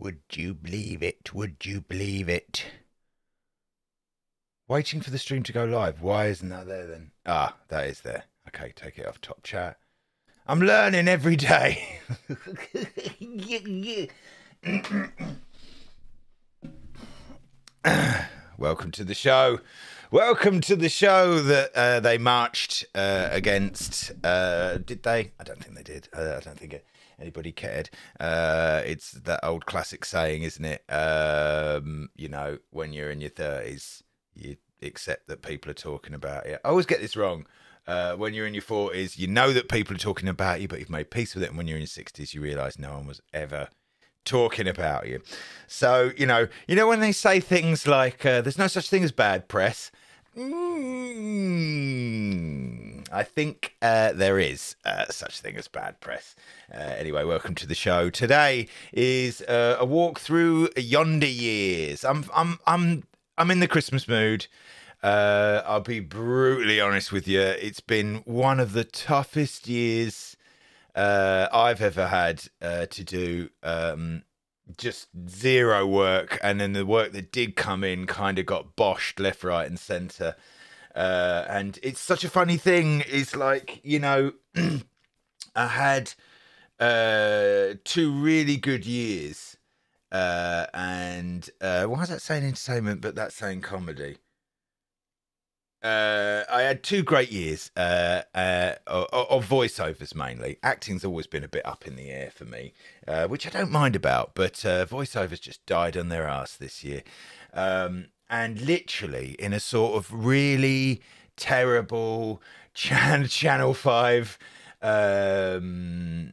Would you believe it? Would you believe it? Waiting for the stream to go live. Why isn't that there then? Ah, that is there. Okay, take it off top chat. I'm learning every day. Welcome to the show. Welcome to the show that uh, they marched uh, against. Uh, did they? I don't think they did. Uh, I don't think it, anybody cared. Uh, it's that old classic saying, isn't it? Um, you know, when you're in your 30s, you accept that people are talking about it. I always get this wrong. Uh, when you're in your 40s, you know that people are talking about you, but you've made peace with it. And when you're in your 60s, you realize no one was ever talking about you. So, you know, you know when they say things like uh, there's no such thing as bad press. Mm, I think uh, there is uh, such thing as bad press. Uh, anyway, welcome to the show. Today is uh, a walk through yonder years. I'm I'm I'm I'm in the Christmas mood. Uh, I'll be brutally honest with you. It's been one of the toughest years uh, I've ever had to do. Um, just zero work, and then the work that did come in kind of got boshed left, right, and centre. Uh, and it's such a funny thing. It's like you know, I had uh, two really good years, uh, and uh, why is that saying entertainment, but that's saying comedy? Uh, I had two great years uh, uh, of, of voiceovers mainly. Acting's always been a bit up in the air for me, uh, which I don't mind about, but uh, voiceovers just died on their ass this year. Um, and literally, in a sort of really terrible Chan- Channel 5 um,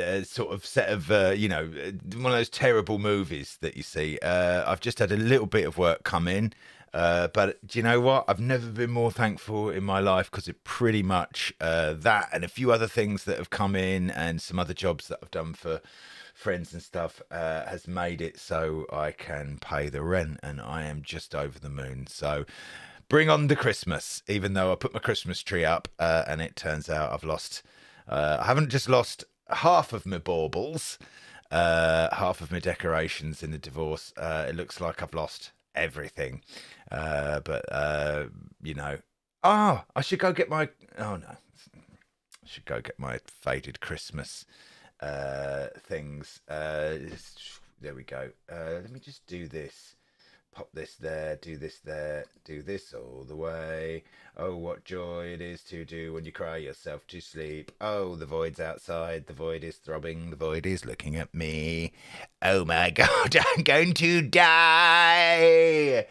uh, sort of set of uh, you know one of those terrible movies that you see. Uh, I've just had a little bit of work come in, uh, but do you know what? I've never been more thankful in my life because it pretty much uh, that and a few other things that have come in and some other jobs that I've done for friends and stuff uh, has made it so I can pay the rent, and I am just over the moon. So. Bring on the Christmas, even though I put my Christmas tree up uh, and it turns out I've lost, uh, I haven't just lost half of my baubles, uh, half of my decorations in the divorce. It looks like I've lost everything. Uh, but uh, you know, oh, I should go get my. Oh no, I should go get my faded Christmas uh, things. Uh, there we go. Uh, let me just do this. Pop this there, do this there, do this all the way. Oh, what joy it is to do when you cry yourself to sleep. Oh, the void's outside, the void is throbbing, the void is looking at me. Oh my god, I'm going to die!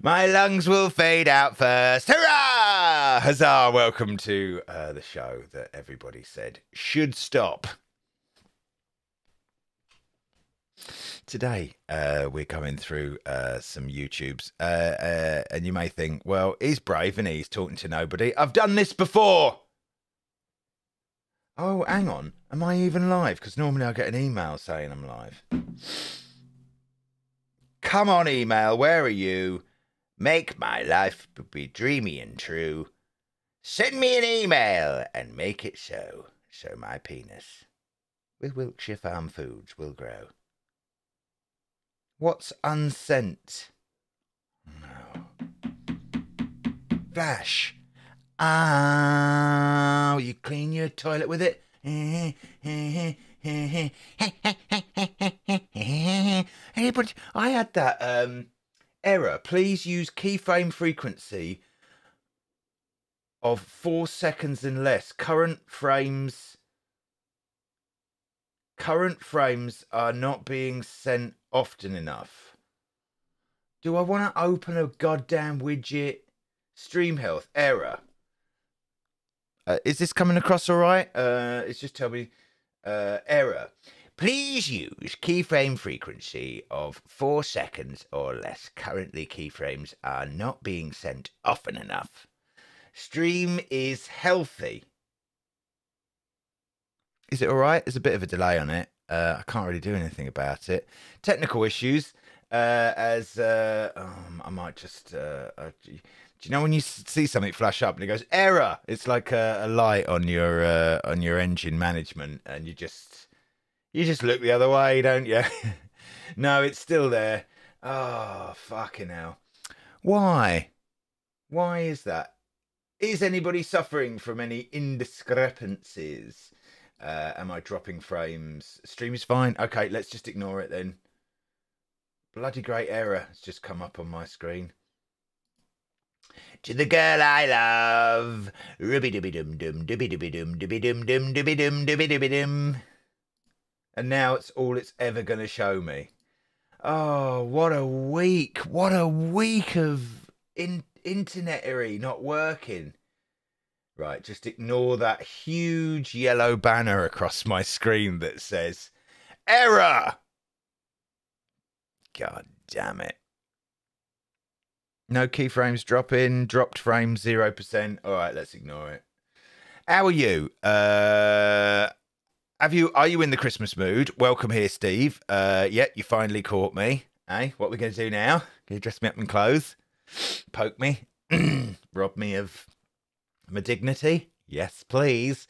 My lungs will fade out first. Hurrah! Huzzah! Welcome to uh, the show that everybody said should stop. Today, uh, we're coming through uh, some YouTubes, uh, uh, and you may think, well, he's brave and he's talking to nobody. I've done this before. Oh, hang on. Am I even live? Because normally I get an email saying I'm live. Come on, email. Where are you? Make my life be dreamy and true. Send me an email and make it so, so my penis with Wiltshire Farm Foods will grow. What's unsent? No. Flash. Ah, you clean your toilet with it? Anybody? I had that um, error. Please use keyframe frequency of four seconds and less. Current frames. Current frames are not being sent often enough. Do I want to open a goddamn widget? Stream health error. Uh, is this coming across all right? Uh, it's just tell me uh, error. Please use keyframe frequency of four seconds or less. Currently, keyframes are not being sent often enough. Stream is healthy. Is it all right? There's a bit of a delay on it. Uh, I can't really do anything about it. Technical issues. Uh, as uh, um, I might just. Uh, uh, do you know when you see something flash up and it goes error? It's like a, a light on your uh, on your engine management, and you just You just look the other way, don't you? no, it's still there. Oh, fucking hell. Why? Why is that? Is anybody suffering from any indiscrepancies? Uh, am I dropping frames? Stream is fine. Okay, let's just ignore it then. Bloody great error has just come up on my screen. To the girl I love. Rubby dubby dum dum dubby dubby dum dubby dum dum dubby dum dubby dubby dum. And now it's all it's ever going to show me. Oh, what a week. What a week of in internetery not working. Right, just ignore that huge yellow banner across my screen that says error. God damn it. No keyframes dropping, dropped frames 0%. All right, let's ignore it. How are you? Uh have you are you in the Christmas mood? Welcome here, Steve. Uh yeah, you finally caught me. Hey, what are we gonna do now? Can you dress me up in clothes? Poke me? Rob me of my dignity? Yes, please.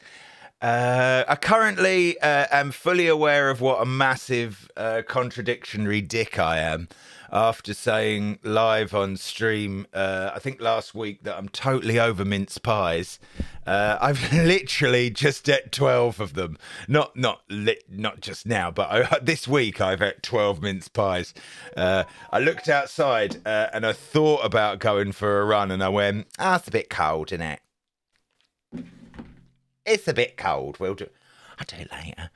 Uh, I currently uh, am fully aware of what a massive uh, contradictory dick I am after saying live on stream, uh, I think last week, that I'm totally over mince pies. Uh, I've literally just ate 12 of them. Not not li- not just now, but I, this week I've ate 12 mince pies. Uh, I looked outside and I thought about going for a run and I went, ah, oh, it's a bit cold, isn't it? It's a bit cold. We'll do. I'll do it later.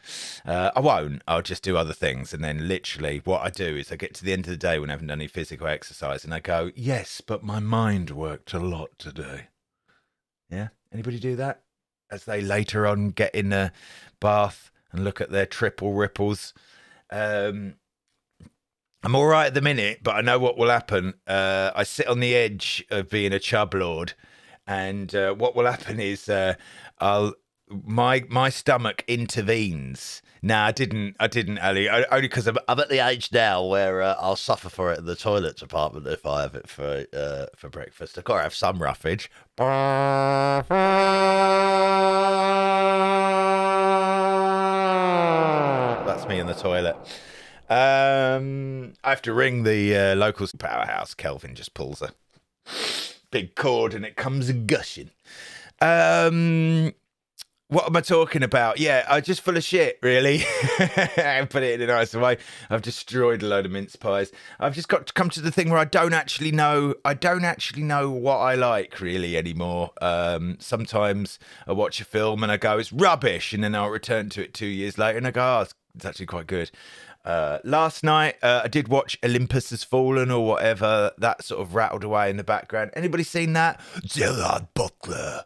Uh, I won't. I'll just do other things. And then literally what I do is I get to the end of the day when I haven't done any physical exercise and I go, yes, but my mind worked a lot today. Yeah? Anybody do that? As they later on get in the bath and look at their triple ripples. Um, I'm all right at the minute, but I know what will happen. Uh, I sit on the edge of being a chub lord. And uh, what will happen is uh, I'll my my stomach intervenes. Nah, I didn't. I didn't, Ali. Only because I'm, I'm, at the age now where uh, I'll suffer for it in the toilet department if I have it for uh, for breakfast. I've got to have some roughage. That's me in the toilet. Um, I have to ring the uh, local powerhouse. Kelvin just pulls a big cord and it comes gushing. Um, what am I talking about? Yeah, I'm just full of shit, really. Put it in a nice way. I've destroyed a load of mince pies. I've just got to come to the thing where I don't actually know. I don't actually know what I like really anymore. Um, sometimes I watch a film and I go, "It's rubbish," and then I'll return to it two years later and I go, "Oh, it's, it's actually quite good." Uh, last night uh, I did watch Olympus Has Fallen or whatever. That sort of rattled away in the background. Anybody seen that? Gerard Butler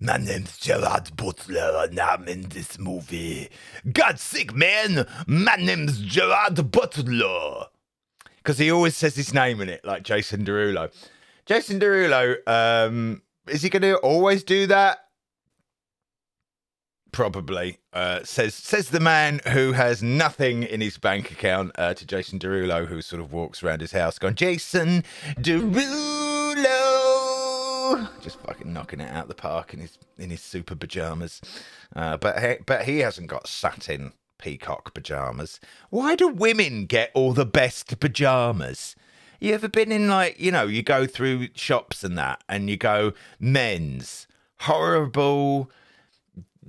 my name's Gerard Butler, and I'm in this movie. God's sick, man! My name's Gerard Butler! Because he always says his name in it, like Jason Derulo. Jason Derulo, um, is he going to always do that? Probably. Uh, says says the man who has nothing in his bank account uh, to Jason Derulo, who sort of walks around his house going, Jason Derulo! just fucking knocking it out the park in his in his super pajamas. Uh, but he, but he hasn't got satin peacock pajamas. Why do women get all the best pajamas? You ever been in like you know you go through shops and that, and you go men's horrible.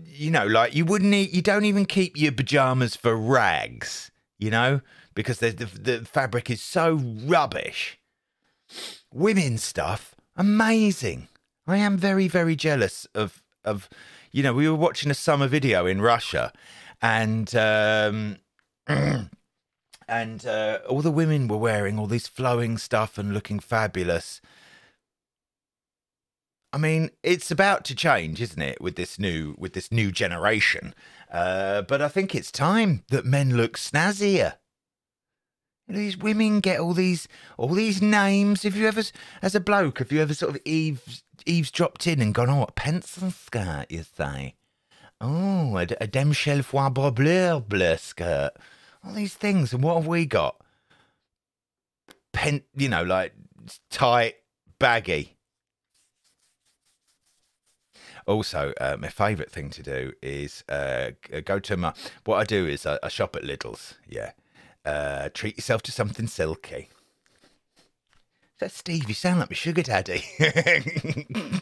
You know, like you wouldn't. Eat, you don't even keep your pajamas for rags. You know, because the the fabric is so rubbish. Women's stuff amazing. I am very, very jealous of of you know, we were watching a summer video in Russia and um and uh, all the women were wearing all this flowing stuff and looking fabulous. I mean, it's about to change, isn't it, with this new with this new generation? Uh, but I think it's time that men look snazzier these women get all these all these names. Have you ever, as a bloke, have you ever sort of eaves eavesdropped in and gone, "Oh, a pencil skirt," you say? Oh, a, a demoiselle foie bleu bleu skirt. All these things, and what have we got? Pen, you know, like tight, baggy. Also, uh, my favourite thing to do is uh, go to my. What I do is I, I shop at Lidl's. Yeah, uh, treat yourself to something silky. Is that Steve? You sound like my sugar daddy.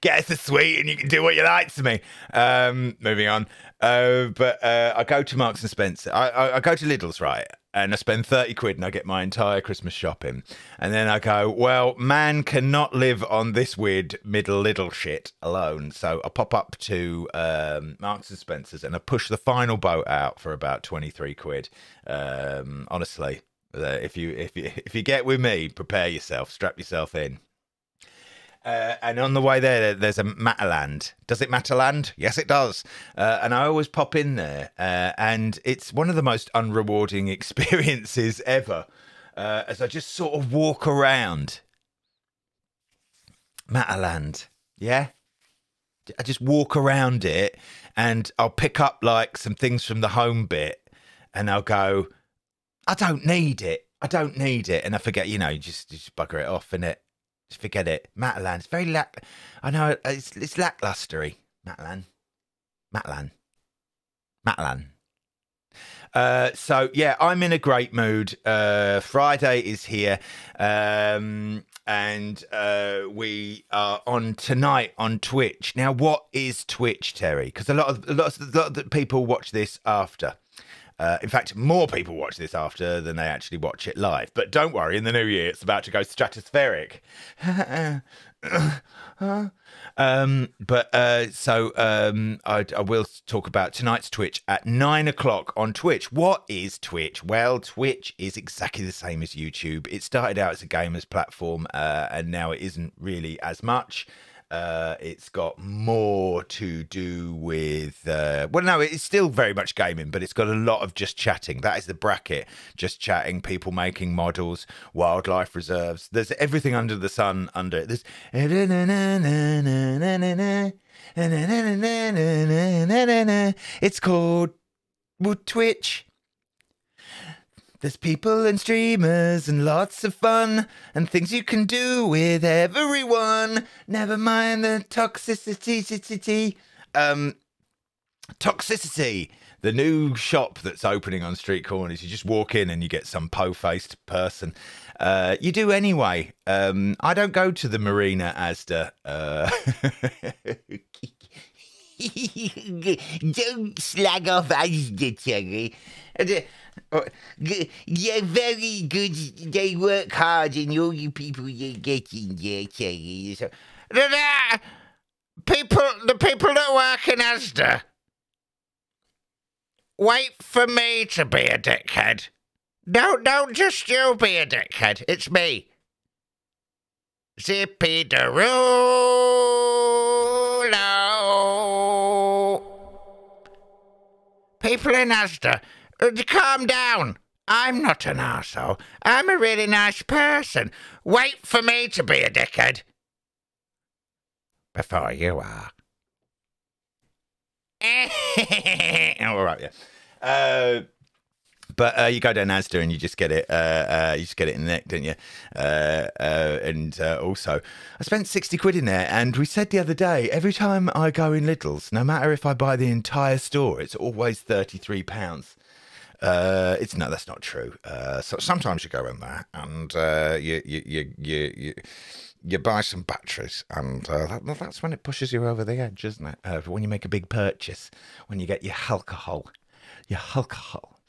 Get us a sweet and you can do what you like to me. Um, moving on. Uh, but uh, I go to Marks and Spencer. I, I, I go to Lidl's, right? And I spend 30 quid and I get my entire Christmas shopping. And then I go, well, man cannot live on this weird middle little shit alone. So I pop up to um, Marks and Spencer's and I push the final boat out for about 23 quid. Um, honestly, uh, if you if you if you get with me, prepare yourself, strap yourself in. Uh, and on the way there, there's a Matalan. Does it Matalan? Yes, it does. Uh, and I always pop in there, uh, and it's one of the most unrewarding experiences ever. Uh, as I just sort of walk around Matalan, yeah. I just walk around it, and I'll pick up like some things from the home bit, and I'll go, I don't need it. I don't need it, and I forget. You know, you just you just bugger it off, and it just forget it. Matalan. It's very lack. I know it's it's lacklustery. Matalan. Matalan. Matalan. Uh, so yeah, I'm in a great mood. Uh, Friday is here, um, and uh, we are on tonight on Twitch. Now, what is Twitch, Terry? Because a lot of a lot of, a lot of people watch this after. Uh, in fact, more people watch this after than they actually watch it live. But don't worry, in the new year, it's about to go stratospheric. um, but uh, so um, I, I will talk about tonight's Twitch at nine o'clock on Twitch. What is Twitch? Well, Twitch is exactly the same as YouTube. It started out as a gamers platform, uh, and now it isn't really as much. Uh, it's got more to do with, uh, well, no, it's still very much gaming, but it's got a lot of just chatting. That is the bracket just chatting, people making models, wildlife reserves. There's everything under the sun under it. There's. It's called Twitch. There's people and streamers and lots of fun and things you can do with everyone. Never mind the toxicity. Um, toxicity. The new shop that's opening on street corners. You just walk in and you get some po-faced person. Uh, you do anyway. Um, I don't go to the Marina Asda. Uh, don't slag off Asda, Terry. Oh, They're very good. They work hard, and all you people you get in there, people, the people that work in Asda, wait for me to be a dickhead. Don't, don't just you be a dickhead. It's me. Zippy. People in Asda, calm down. I'm not an arsehole. I'm a really nice person. Wait for me to be a dickhead. Before you are. All right, yeah. Uh, but uh, you go down Asda and you just get it. Uh, uh, you just get it in the neck, don't you? Uh, uh, and uh, also, I spent sixty quid in there. And we said the other day, every time I go in Lidl's, no matter if I buy the entire store, it's always thirty-three pounds. Uh, it's no, that's not true. Uh, so sometimes you go in there and uh, you, you, you, you, you, you buy some batteries, and uh, that, that's when it pushes you over the edge, isn't it? Uh, when you make a big purchase, when you get your alcohol, your alcohol.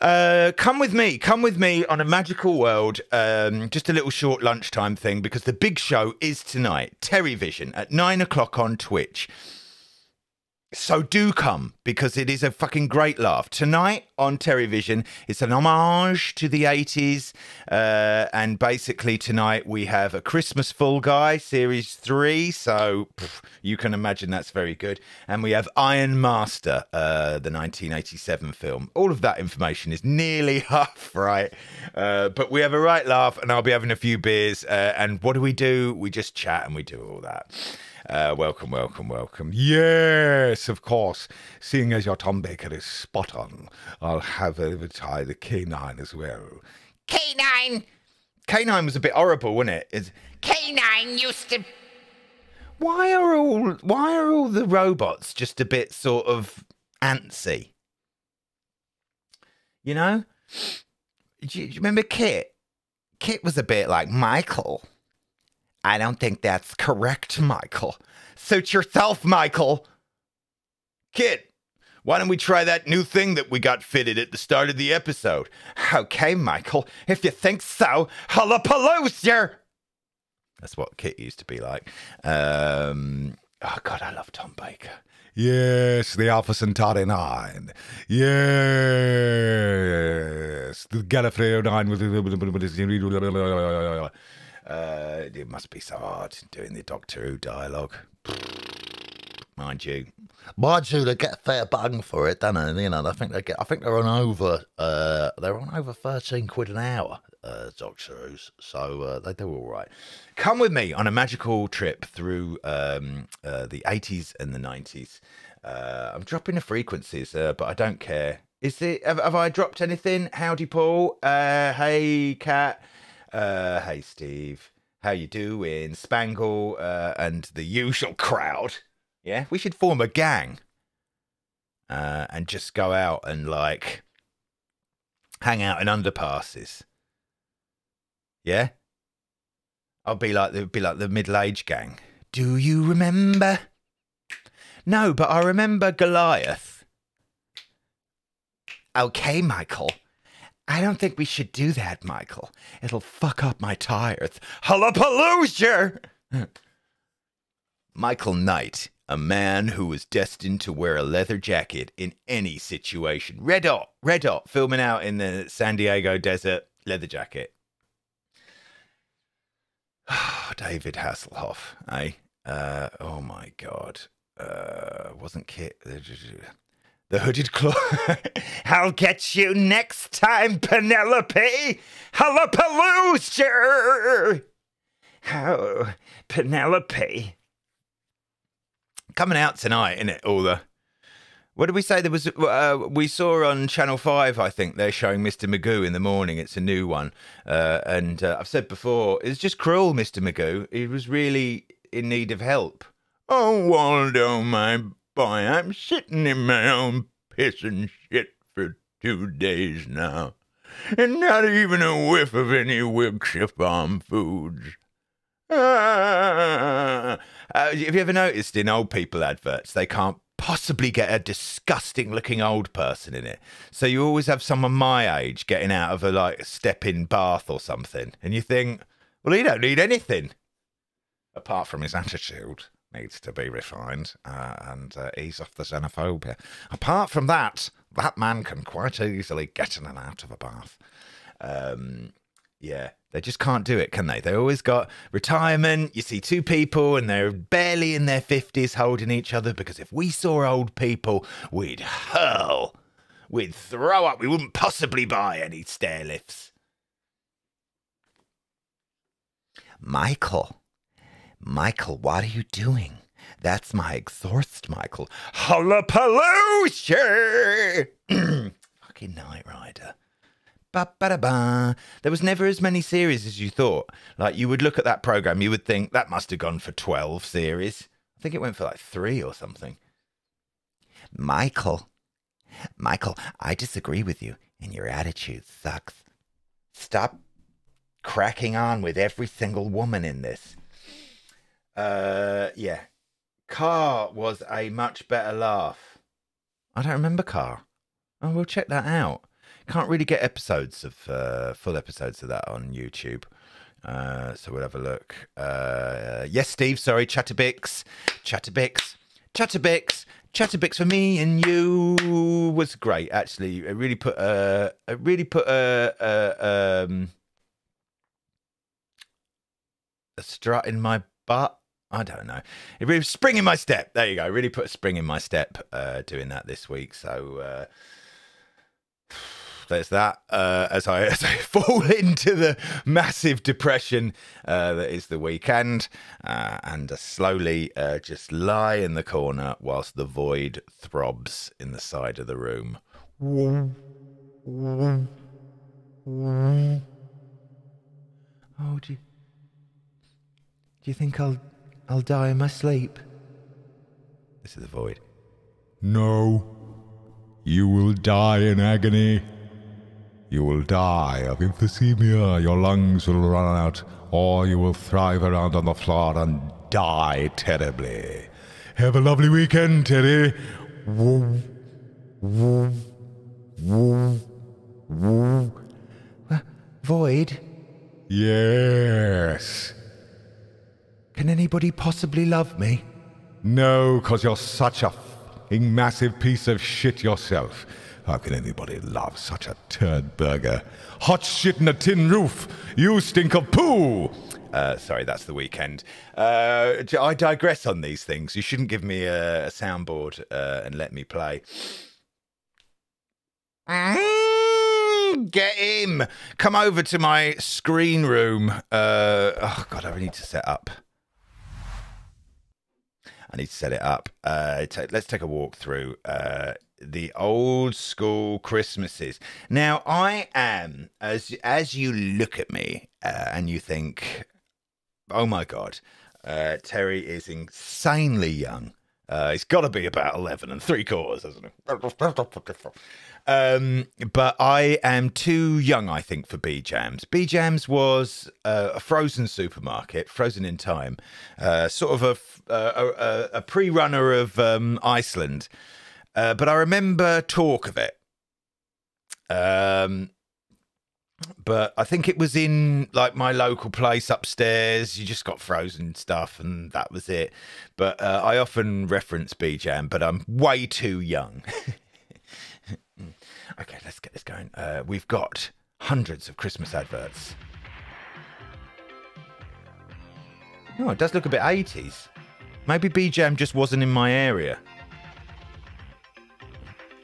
Uh, come with me. Come with me on a magical world. Um, just a little short lunchtime thing because the big show is tonight. Terry Vision at nine o'clock on Twitch. So do come because it is a fucking great laugh. Tonight on Television, it's an homage to the 80s. Uh, and basically, tonight we have a Christmas Fall Guy Series 3. So pff, you can imagine that's very good. And we have Iron Master, uh, the 1987 film. All of that information is nearly half right. Uh, but we have a right laugh, and I'll be having a few beers. Uh, and what do we do? We just chat and we do all that. Uh, welcome, welcome, welcome. Yes, of course. Seeing as your Tom Baker is spot on, I'll have a tie the K9 as well. K9! K9 was a bit horrible, wasn't it? It's, K9 used to. why are all why are all the robots just a bit sort of antsy? You know? Do you, do you remember Kit? Kit was a bit like Michael. I don't think that's correct, Michael. Suit yourself, Michael. Kit, why don't we try that new thing that we got fitted at the start of the episode? Okay, Michael, if you think so, hullapalooza! That's what Kit used to be like. Um, oh, God, I love Tom Baker. Yes, the Alpha Centauri 9. Yes, the Gallifrey 9 with uh, it must be so hard doing the Doctor Who dialogue. Mind you. Mind you, they get a fair bang for it, don't they? You know, I think they get. I think they're on over. Uh, they're on over thirteen quid an hour. Uh, Doctor Who's, so uh, they do all right. Come with me on a magical trip through um, uh, the 80s and the 90s. Uh, I'm dropping the frequencies, uh, but I don't care. Is it? Have, have I dropped anything? Howdy, Paul. Uh, hey, Cat. Uh, hey, Steve. How you doing? Spangle uh, and the usual crowd. Yeah, we should form a gang uh, and just go out and like hang out in underpasses. Yeah, I'll be like the be like the middle aged gang. Do you remember? No, but I remember Goliath. Okay, Michael. I don't think we should do that, Michael. It'll fuck up my tires. Hullapalooza! Michael Knight, a man who was destined to wear a leather jacket in any situation. Red Hot, Red Hot, filming out in the San Diego desert, leather jacket. David Hasselhoff, eh? Uh, oh my God. Uh, wasn't Kit. The hooded claw. I'll get you next time, Penelope. Hullapalooza! Oh, Penelope. Coming out tonight, isn't it? All the. What did we say? There was. Uh, we saw on Channel Five. I think they're showing Mr. Magoo in the morning. It's a new one, uh, and uh, I've said before, it's just cruel, Mr. Magoo. He was really in need of help. Oh, Waldo, my boy, I'm sitting in my own piss and shit for two days now, and not even a whiff of any Wiltshire Farm foods. Ah. Uh, have you ever noticed in old people adverts they can't possibly get a disgusting looking old person in it? So you always have someone my age getting out of a like step in bath or something, and you think, well, he don't need anything apart from his attitude needs to be refined uh, and uh, ease off the xenophobia. Apart from that, that man can quite easily get in and out of a bath. Um, yeah, they just can't do it, can they? They always got retirement. You see two people and they're barely in their 50s holding each other because if we saw old people, we'd hurl. We'd throw up. We wouldn't possibly buy any stair lifts. Michael. Michael, what are you doing? That's my exhaust, Michael. Hullapalooza! Fucking Knight Rider. Ba-ba-da-ba. There was never as many series as you thought. Like, you would look at that program, you would think that must have gone for 12 series. I think it went for like three or something. Michael. Michael, I disagree with you, and your attitude sucks. Stop cracking on with every single woman in this. Uh, yeah. Car was a much better laugh. I don't remember Car. Oh, we'll check that out. Can't really get episodes of uh, full episodes of that on YouTube. Uh, so we'll have a look. Uh, yes, Steve. Sorry, Chatabix, Chatabix, Chatabix, Chatabix for me and you was great. Actually, it really put a, it really put a, a um, a strut in my butt. I don't know. It really spring in my step. There you go. Really put a spring in my step uh, doing that this week. So uh, there's that. Uh, as I as I fall into the massive depression uh, that is the weekend, uh, and slowly uh, just lie in the corner whilst the void throbs in the side of the room. Oh, do you, do you think I'll I'll die in my sleep. This is the void. No. You will die in agony. You will die of emphysema. Your lungs will run out, or you will thrive around on the floor and die terribly. Have a lovely weekend, Teddy. Woo, woo, woo, woo. Uh, void? Yes. Can anybody possibly love me? No, because you're such a fucking massive piece of shit yourself. How can anybody love such a turd burger? Hot shit in a tin roof. You stink of poo. Uh, sorry, that's the weekend. Uh, I digress on these things. You shouldn't give me a, a soundboard uh, and let me play. Mm, Get him! Come over to my screen room. Uh, oh God, I need to set up. I need to set it up. Uh, ta- let's take a walk through uh, the old school Christmases. Now, I am as as you look at me uh, and you think, "Oh my God, uh, Terry is insanely young." Uh, he's got to be about 11 and three quarters, hasn't it? Um, but I am too young, I think, for Bejams. B Jams was uh, a frozen supermarket, frozen in time, uh, sort of a, uh, a, a pre runner of um, Iceland. Uh, but I remember talk of it. Um, but I think it was in like my local place upstairs. You just got frozen stuff, and that was it. But uh, I often reference Bejam, but I'm way too young. okay, let's get this going. Uh, we've got hundreds of Christmas adverts. Oh, it does look a bit 80s. Maybe Bejam just wasn't in my area.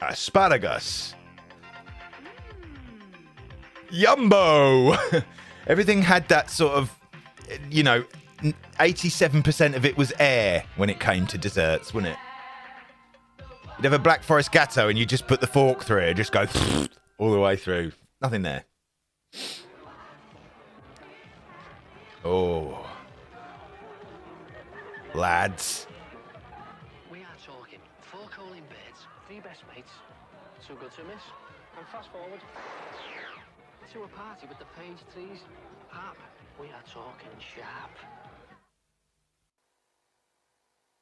Asparagus. Yumbo. Everything had that sort of, you know, 87% of it was air when it came to desserts, wouldn't it? You'd have a Black Forest Gateau and you just put the fork through it, just go all the way through. Nothing there. Oh. Lads. We are talking four calling beds, three best mates, two good to miss, and fast forward to a party with the page trees. Up, we are talking sharp.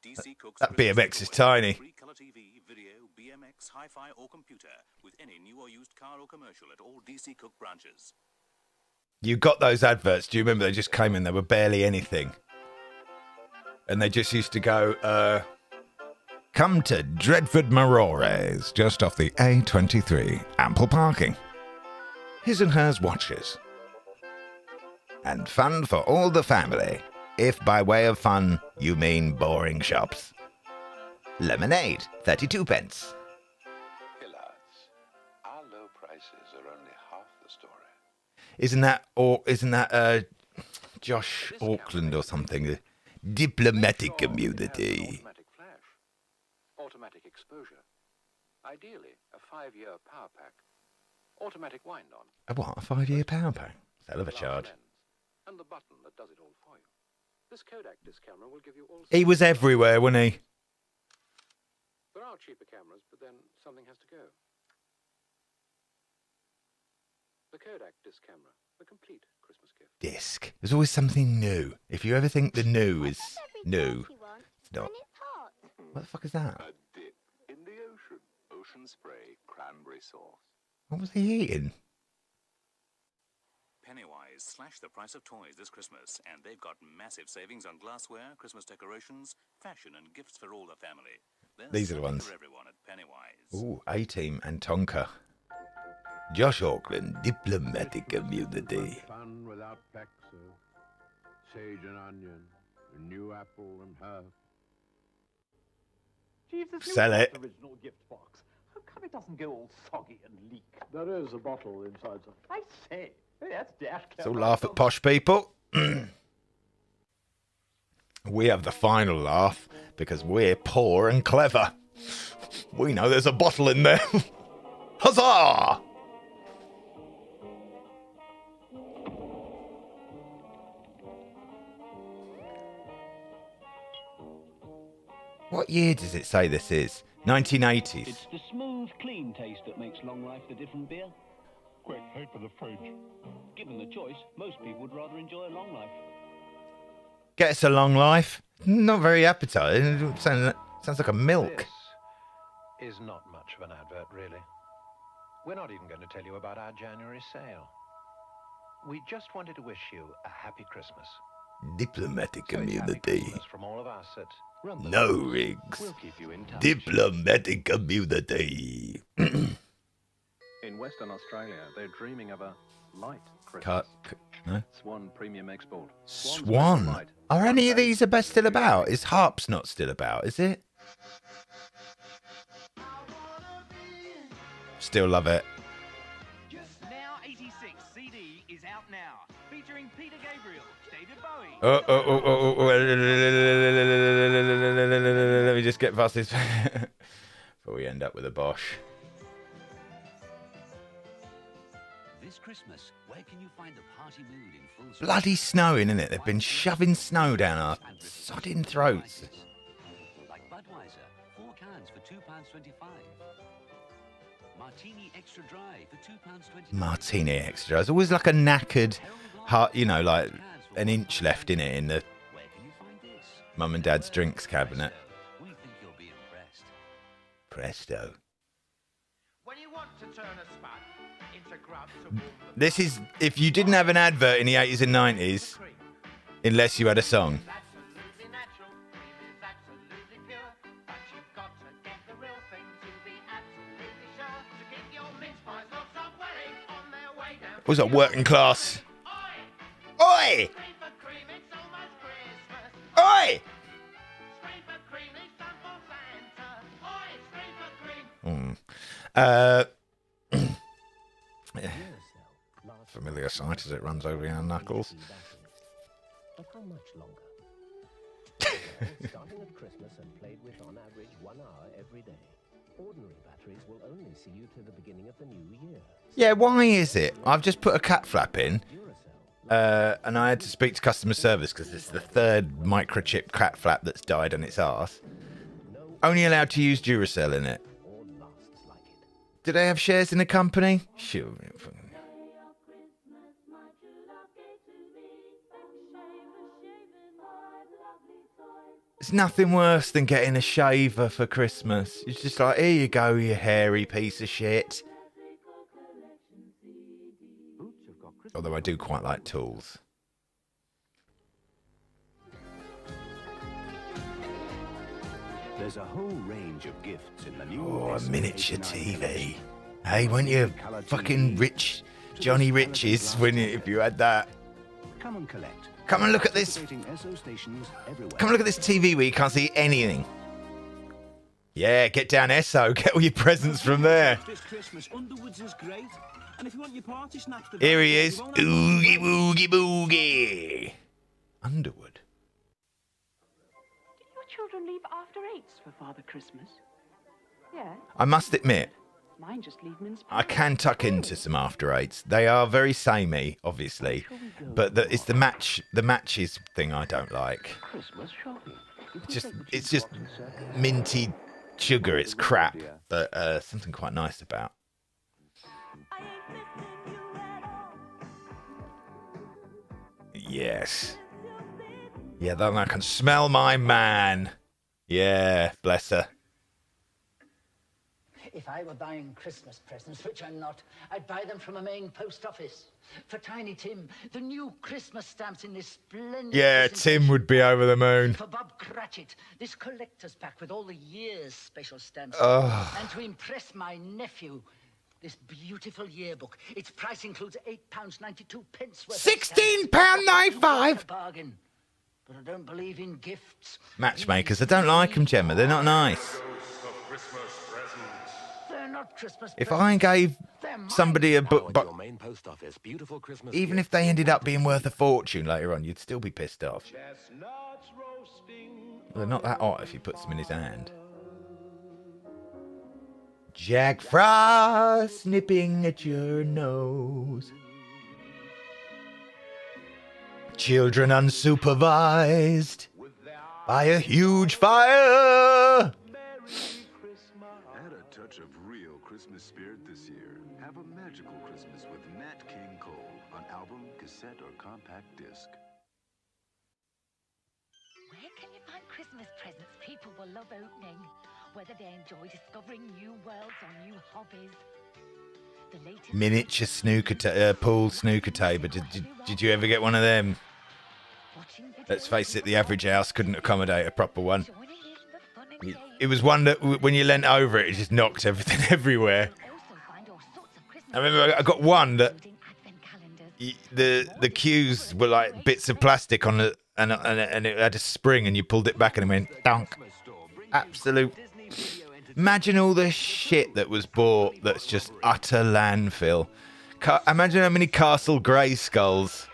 DC Cook's That BMX is tiny. Free color TV, video, BMX, hi-fi or computer with any new or used car or commercial at all DC Cook branches. You got those adverts. Do you remember they just came in? They were barely anything. And they just used to go, uh, come to Dreadford Marores, just off the A23. Ample parking. His and hers watches. And fun for all the family. If by way of fun you mean boring shops. Lemonade, 32 pence. Hey lads, our low prices are only half the story. Isn't that or isn't that uh Joss Ackland or something? Diplomatic community. Automatic flash, automatic exposure. Ideally, a five-year power pack. Automatic wind-on. A what? A five year power pack? Hell of a glass charge. and the button that does it all for you. This Kodak disc camera will give you all. He was everywhere, wasn't he? There are cheaper cameras, but then something has to go. The Kodak disc camera, the complete Christmas gift. Disc. There's always something new. If you ever think the new is new, it's not. What the fuck is that? A dip in the ocean. Ocean spray cranberry sauce. What was he eating? Pennywise slashed the price of toys this Christmas, and they've got massive savings on glassware, Christmas decorations, fashion, and gifts for all the family. There's These are the ones. for everyone at Pennywise. Ooh, A Team and Tonka. Joss Ackland, diplomatic community. Fun without packs sage and onion, a new apple and herb. Jeeves, there's no Sell it. original gift box. How come it doesn't go all soggy and leak? There is a bottle inside the I say, hey, that's dash So laugh at posh people. we have the final laugh because we're poor and clever. We know there's a bottle in there. Huzzah! What year does it say this is? 1980s. It's the smooth, clean taste that makes Long Life the different beer. Quick, paper the fridge. Given the choice, most people would rather enjoy a Long Life. Get us a long life. Not very appetizing. Sounds, sounds like a milk. This is not much of an advert, really. We're not even going to tell you about our January sale. We just wanted to wish you a happy Christmas. Diplomatic So community. Christmas from all of us at Run the No rigs. We'll keep you in touch. Diplomatic community. In Western Australia, they're dreaming of a light Christmas. Cut. No. Swan Premium Export. Swan's Swan. Light. Are any of these about still about? Is Harp's not still about? Is it? Still love it. Now 86 CD is out now, featuring Peter Gabriel, David Bowie. Oh, oh, oh, oh, oh, oh, oh. Let me just get past this before we end up with a Bosch. This Christmas, where can you find the party mood in full? Bloody snowing, isn't it? They've been shoving snow down our sodding throats. Like Budweiser, four cans for two pounds twenty-five. Martini extra dry for two pounds twenty. Martini extra. Dry. There's always like a knackered heart, you know, like an inch left in it in the Where can you find this? mum and dad's drinks cabinet. We think you'll be impressed. Presto. When you want to turn a spud into grub to This is if you didn't have an advert in the 80s and 90s, unless you had a song. For that working class? for cream. Hmm. Uh, familiar sight as it runs over your knuckles. But how much longer? Starting at Christmas and played with on average one hour every day. Ordinary batteries will only see you to the beginning of the new year. Yeah, why is it? I've just put a cat flap in, uh, and I had to speak to customer service because it's the third microchip cat flap that's died on its arse. Only allowed to use Duracell in it. Do they have shares in the company? Sure. It's nothing worse than getting a shaver for Christmas. It's just like, here you go, you hairy piece of shit. Although I do quite like tools. There's a whole range of gifts in the new Oh, a S89 miniature. TV. Hey, weren't you fucking rich Johnny Riches when you, if you had that? Come and collect. Come and look at this. Participating Esso stations everywhere. Come and look at this TV where you can't see anything. Yeah, get down Esso. Get all your presents from there. This is great. And if you want your party snacks for Here he that, is. you won't have- Oogie boogie boogie. Underwood. Did your children leave after eights for Father Christmas? Yeah, I must admit, mine just leave mince I can tuck into some after eights. They are very samey, obviously, but the, it's the match, the matches thing I don't like. Christmas shopping. It's just, it's just minty sugar. It's crap, but uh, something quite nice about. Yes. Yeah, then I can smell my man. Yeah, bless her. If I were buying Christmas presents, which I'm not, I'd buy them from a main post office. For Tiny Tim, the new Christmas stamps in this splendid. Yeah. Tim would be over the moon. For Bob Cratchit, this collector's pack with all the year's special stamps. Ugh. And to impress my nephew, this beautiful yearbook. Its price includes £8.92 pence worth £16.95. Bargain. But I don't believe in gifts. Matchmakers, I don't like them, Gemma. They're not nice. They're not Christmas If. I gave somebody a book, but Your main post office. Beautiful Christmas. even if they ended up being worth a fortune later on, you'd still be pissed off. Well, they're not that hot if you put them in his hand. Jack Frost nipping at your nose. Children unsupervised by a huge fire. People love opening? Whether they enjoy discovering new worlds or new hobbies. The latest Miniature snooker ta- uh, pool snooker table. Did, did, did you ever get one of them? Let's face it, the average house couldn't accommodate a proper one. It- It was one that when you leant over it, it just knocked everything everywhere. I remember I got one that the the cues were like bits of plastic on the and and, and it had a spring and you pulled it back and it went dunk. Absolute. Imagine all the shit that was bought that's just utter landfill. Imagine how many Castle Grayskulls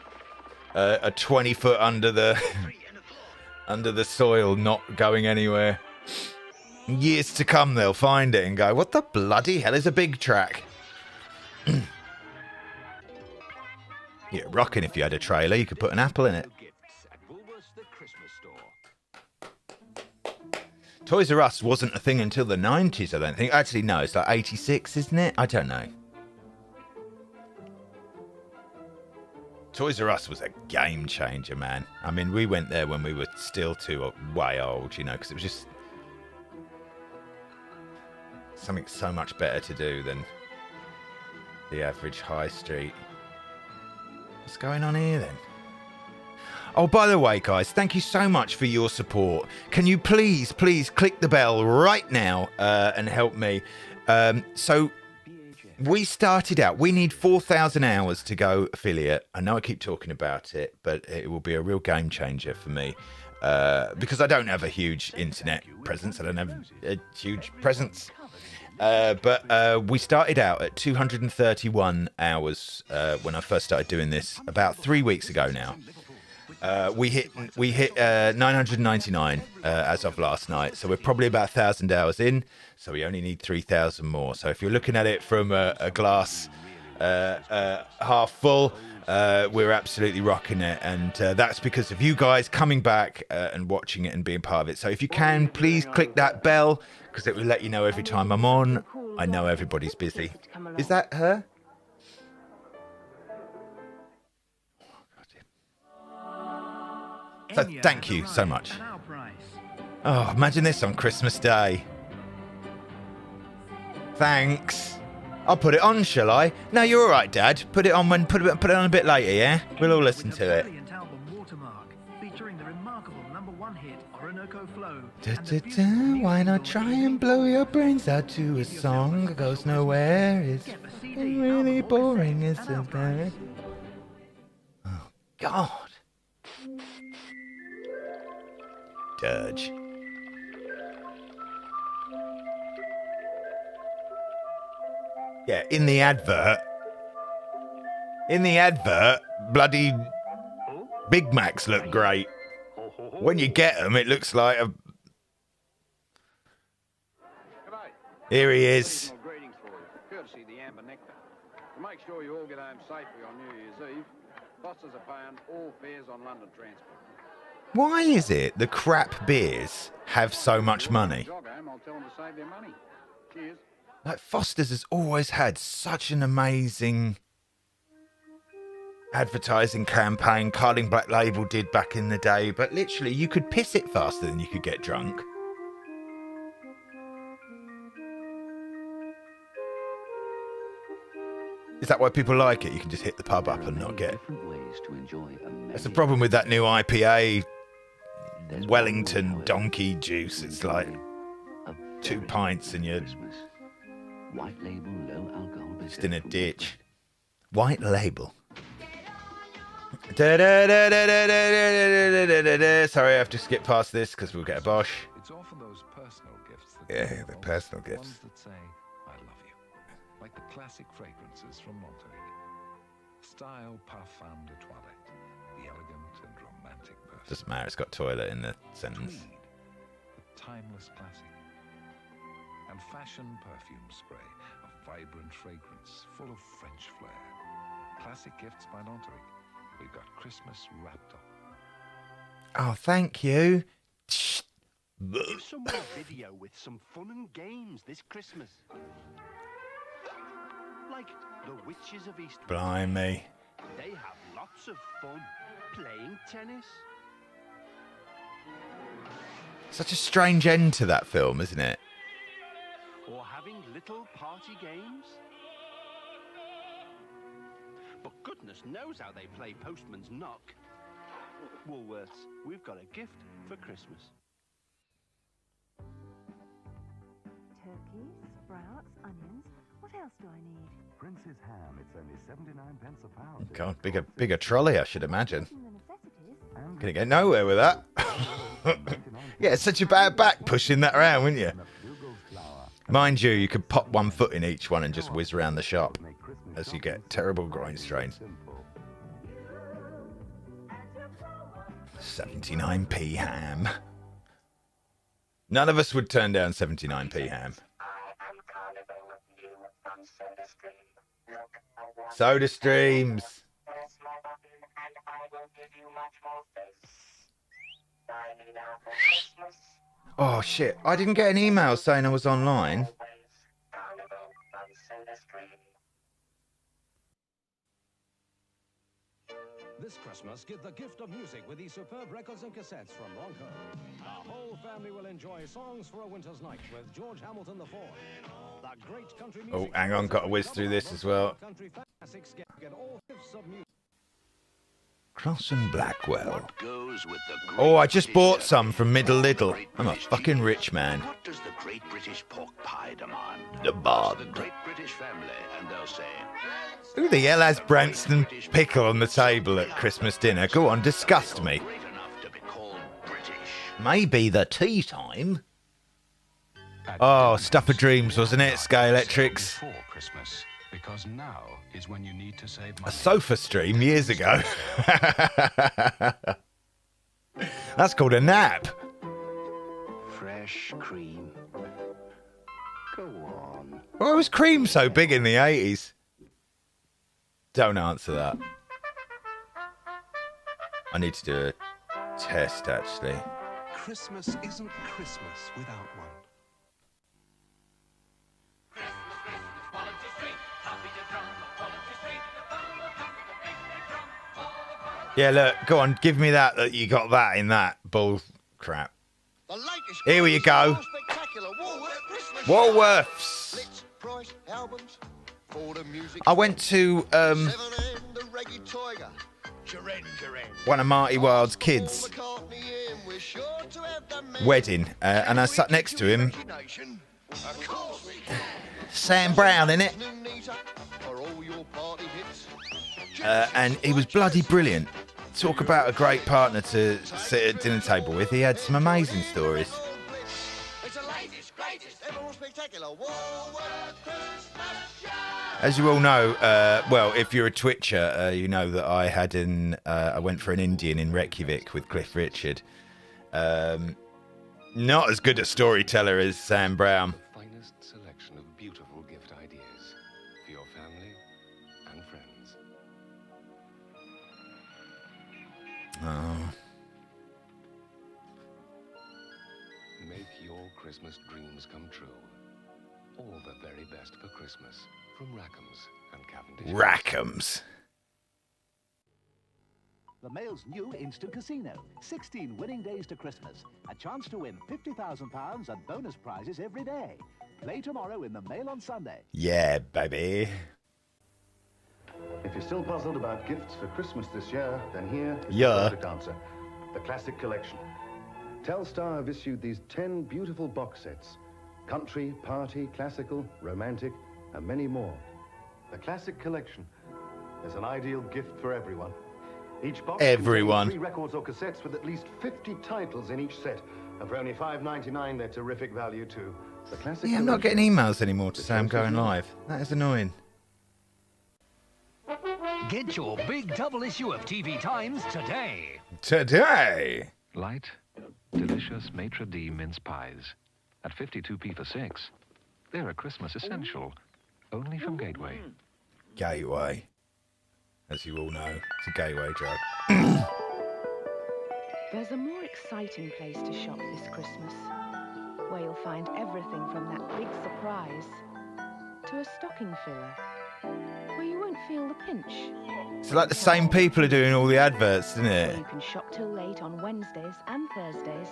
uh, are twenty foot under the under the soil, not going anywhere. Years to come, they'll find it and go, "What the bloody hell is a Big Trak?" yeah, rocking. If you had a trailer, you could put an apple in it. Toys R Us wasn't a thing until the 90s, I don't think. Actually, no, it's like 86, isn't it? I don't know. Toys R Us was a game changer, man. I mean, we went there when we were still too o- way old, you know, because it was just something so much better to do than the average high street. What's going on here then? Oh, by the way, guys, thank you so much for your support. Can you please, please click the bell right now uh, and help me? Um, so, we started out, we need 4,000 hours to go affiliate. I know I keep talking about it, but it will be a real game changer for me. Uh, because I don't have a huge internet presence, I don't have a huge presence. Uh, but uh, we started out at 231 hours uh, when I first started doing this about three weeks ago now. Uh, we hit we hit uh, 999 uh, as of last night, so we're probably about thousand hours in. So we only need 3,000 more. So if you're looking at it from a, a glass uh, uh, half full, uh, we're absolutely rocking it, and that's because of you guys coming back and watching it and being part of it. So if you can, please click that bell because it will let you know every time I'm on. I know everybody's busy. Is that her? So thank you so much. Oh, imagine this on Christmas Day. Thanks. I'll put it on, shall I? No, you're all right, Dad. Put it on when put it put it on a bit later, yeah. We'll all listen to it. Watermark, featuring the remarkable number one hit Orinoco Flow. Da, da, da, why not try and blow your brains out to a song that goes nowhere? It's really boring, isn't it? Oh God. Dirge. Yeah, in the advert. In the advert, bloody Big Macs look great. When you get them, it looks like a. Here he is. Make sure you all get home safely on New Year's Eve, Foster's are paying all fares on London transport. Why is it the crap beers have so much money? Jog home, I'll tell them to save their money. Cheers. Like Foster's has always had such an amazing advertising campaign. Carling Black Label did back in the day, but literally you could piss it faster than you could get drunk. Is that why people like it? You can just hit the pub up and not get. ways to enjoy a That's the problem with that new IPA Wellington donkey juice. It's like two pints and you're just in a ditch. White label. Sorry, I have to skip past this because we'll get a Bosch. It's often those personal gifts. yeah, the personal gifts. Ones that say, "I love you," like the classic fragrances from Monterey. Style Parfum de Toilette. Doesn't matter, it's got toilet in the sentence. the timeless classic. And fashion perfume spray, a vibrant fragrance full of French flair. Classic gifts by Monterey. We've got Christmas wrapped up. Oh, thank you. Shh. Give someone a video with some fun and games this Christmas. Like the Witches of East. Blimey. They have lots of fun playing tennis. Such a strange end to that film, isn't it? Or having little party games. But goodness knows how they play postman's knock. Woolworths, we've got a gift for Christmas. Turkey, sprouts, onions. What else do I need? Prince's ham, it's only 79 pence a pound. God, bigger, bigger trolley, I should imagine. The necessities. Gonna get nowhere with that. yeah, it's such a bad back pushing that around, wouldn't you? Mind you, you could pop one foot in each one and just whiz around the shop as you get terrible groin strains. 79p ham. None of us would turn down 79p ham. Soda streams. Oh shit, I didn't get an email saying I was online. This Christmas, give the gift of music with these superb records and cassettes from Ronco. The whole family will enjoy Songs for a Winter's Night with George Hamilton IV. The great country oh, music. Oh, hang on, got to whiz through this as well. Country classics get, get all gifts of music. Crosse and Blackwell. Goes with the Oh, I just bought some from Middle Little. I'm a fucking rich man. What does the Great British Pork Pie demand? The bond. Great British family, and they'll say, Who the hell has Branston pickle on the table at Christmas dinner? Go on, disgust me. Maybe the tea time. Oh, Stuff of Dreams, wasn't it? Sky Electrics. Because now is when you need to save money. A sofa stream years ago. That's called a nap. Fresh cream. Go on. Why was cream so big in the 80s? Don't answer that. I need to do a test, actually. Christmas isn't Christmas without one. Yeah, look, go on, give me that, that you got that in that bull crap. Here we go. Woolworths. I went to um, one of Marty Wilde's kids' wedding, uh, and I sat next to him. Sam Brown in it, uh, and he was bloody brilliant. Talk about a great partner to sit at dinner table with. He had some amazing stories. As you all know, uh, well, if you're a Twitcher, uh, you know that I had an uh, I went for an Indian in Reykjavik with Cliff Richard. Um, not as good a storyteller as Sam Brown. Oh, Make your Christmas dreams come true. All the very best for Christmas from Rackham's and Cavendish. Rackhams. The Mail's new instant casino. 16 winning days to Christmas. A chance to win £50,000 and bonus prizes every day. Play tomorrow in the Mail on Sunday. Yeah, baby. If you're still puzzled about gifts for Christmas this year, then here is Yeah. the perfect answer. The Classic Collection. Telstar have issued these 10 beautiful box sets. Country, party, classical, romantic, and many more. The Classic Collection is an ideal gift for everyone. Each box Everyone. contains three records or cassettes with at least 50 titles in each set. And for only $5.99, they're terrific value too. The Classic Yeah, I'm not getting emails anymore to say I'm going live. That is annoying. Get your big double issue of TV Times today. Today. Light, delicious maitre d' mince pies. At 52p for six. They're a Christmas essential. Only from Gateway. Gateway. As you all know, it's a gateway drug. There's a more exciting place to shop this Christmas, where you'll find everything from that big surprise to a stocking filler, where you won't feel the pinch. It's like the same people are doing all the adverts, isn't it? you can shop till late on Wednesdays and Thursdays,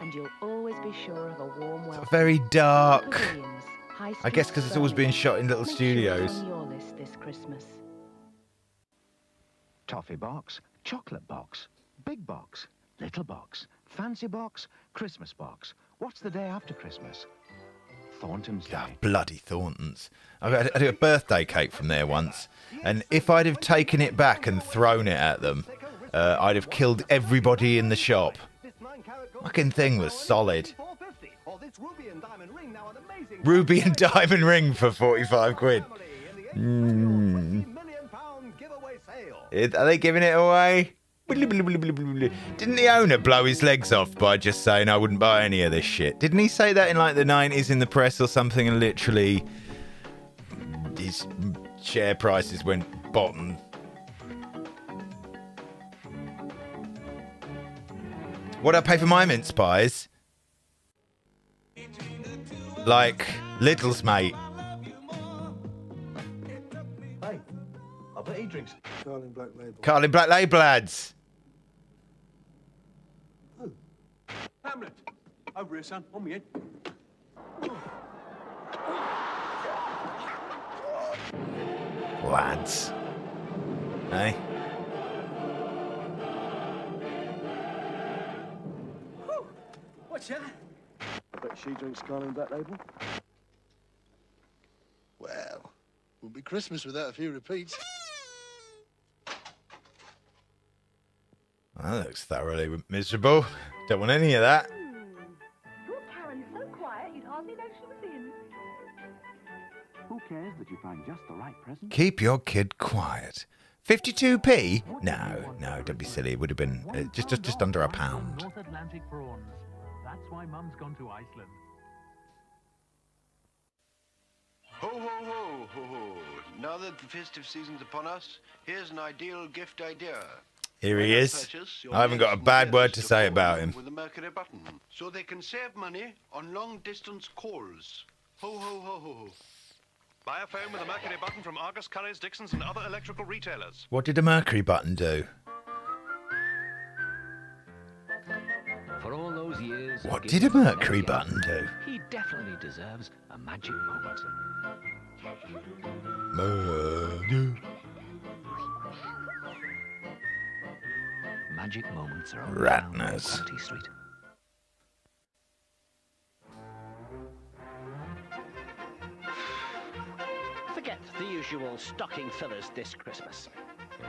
and you'll always be sure of a warm welcome. Very dark. I guess because it's always being shot in little Make studios. on your list this Christmas. Toffee box, chocolate box, big box, little box, fancy box, Christmas box. What's the day after Christmas? Thornton's Day. Bloody Thorntons. I had, I had a birthday cake from there once, and if I'd have taken it back and thrown it at them, uh, I'd have killed everybody in the shop. Fucking thing was solid. Ruby and diamond ring for 45 quid. Mm. Are they giving it away? Didn't the owner blow his legs off by just saying I wouldn't buy any of this shit? Didn't he say that in like the 90s in the press or something and literally his share prices went bottom? What do I pay for my mince pies? Like Little's mate. Hey, I bet he drinks Carling Black Label. Carling Black Label lads. Hamlet, over here, son, on me head. Lads. Hey? What's that? I bet she drinks Carling Black Label. Well, won't be Christmas without a few repeats. That looks thoroughly miserable. Don't want any of that. Poor Karen's so quiet you'd hardly know she was in. Who cares that you find just the right present? Keep your kid quiet. 52p? No, no, don't be silly. It would have been uh, just, just just under a pound. North Atlantic prawns. That's why Mum's gone to Iceland. Ho, ho, ho, ho, ho. Now that the festive season's upon us, here's an ideal gift idea. Here he is. I haven't got a bad word to say about him. With a Mercury button, so they can save money on long-distance calls. Ho, ho, ho, ho, ho. Buy a phone with a Mercury button from Argos, Currys, Dixons, and other electrical retailers. What did a Mercury button do? For all those years. What did a Mercury Mercury, button do? He definitely deserves a magic moment. Mercury. Magic moments are only Ratners. found on Quality Street. Forget the usual stocking fillers this Christmas.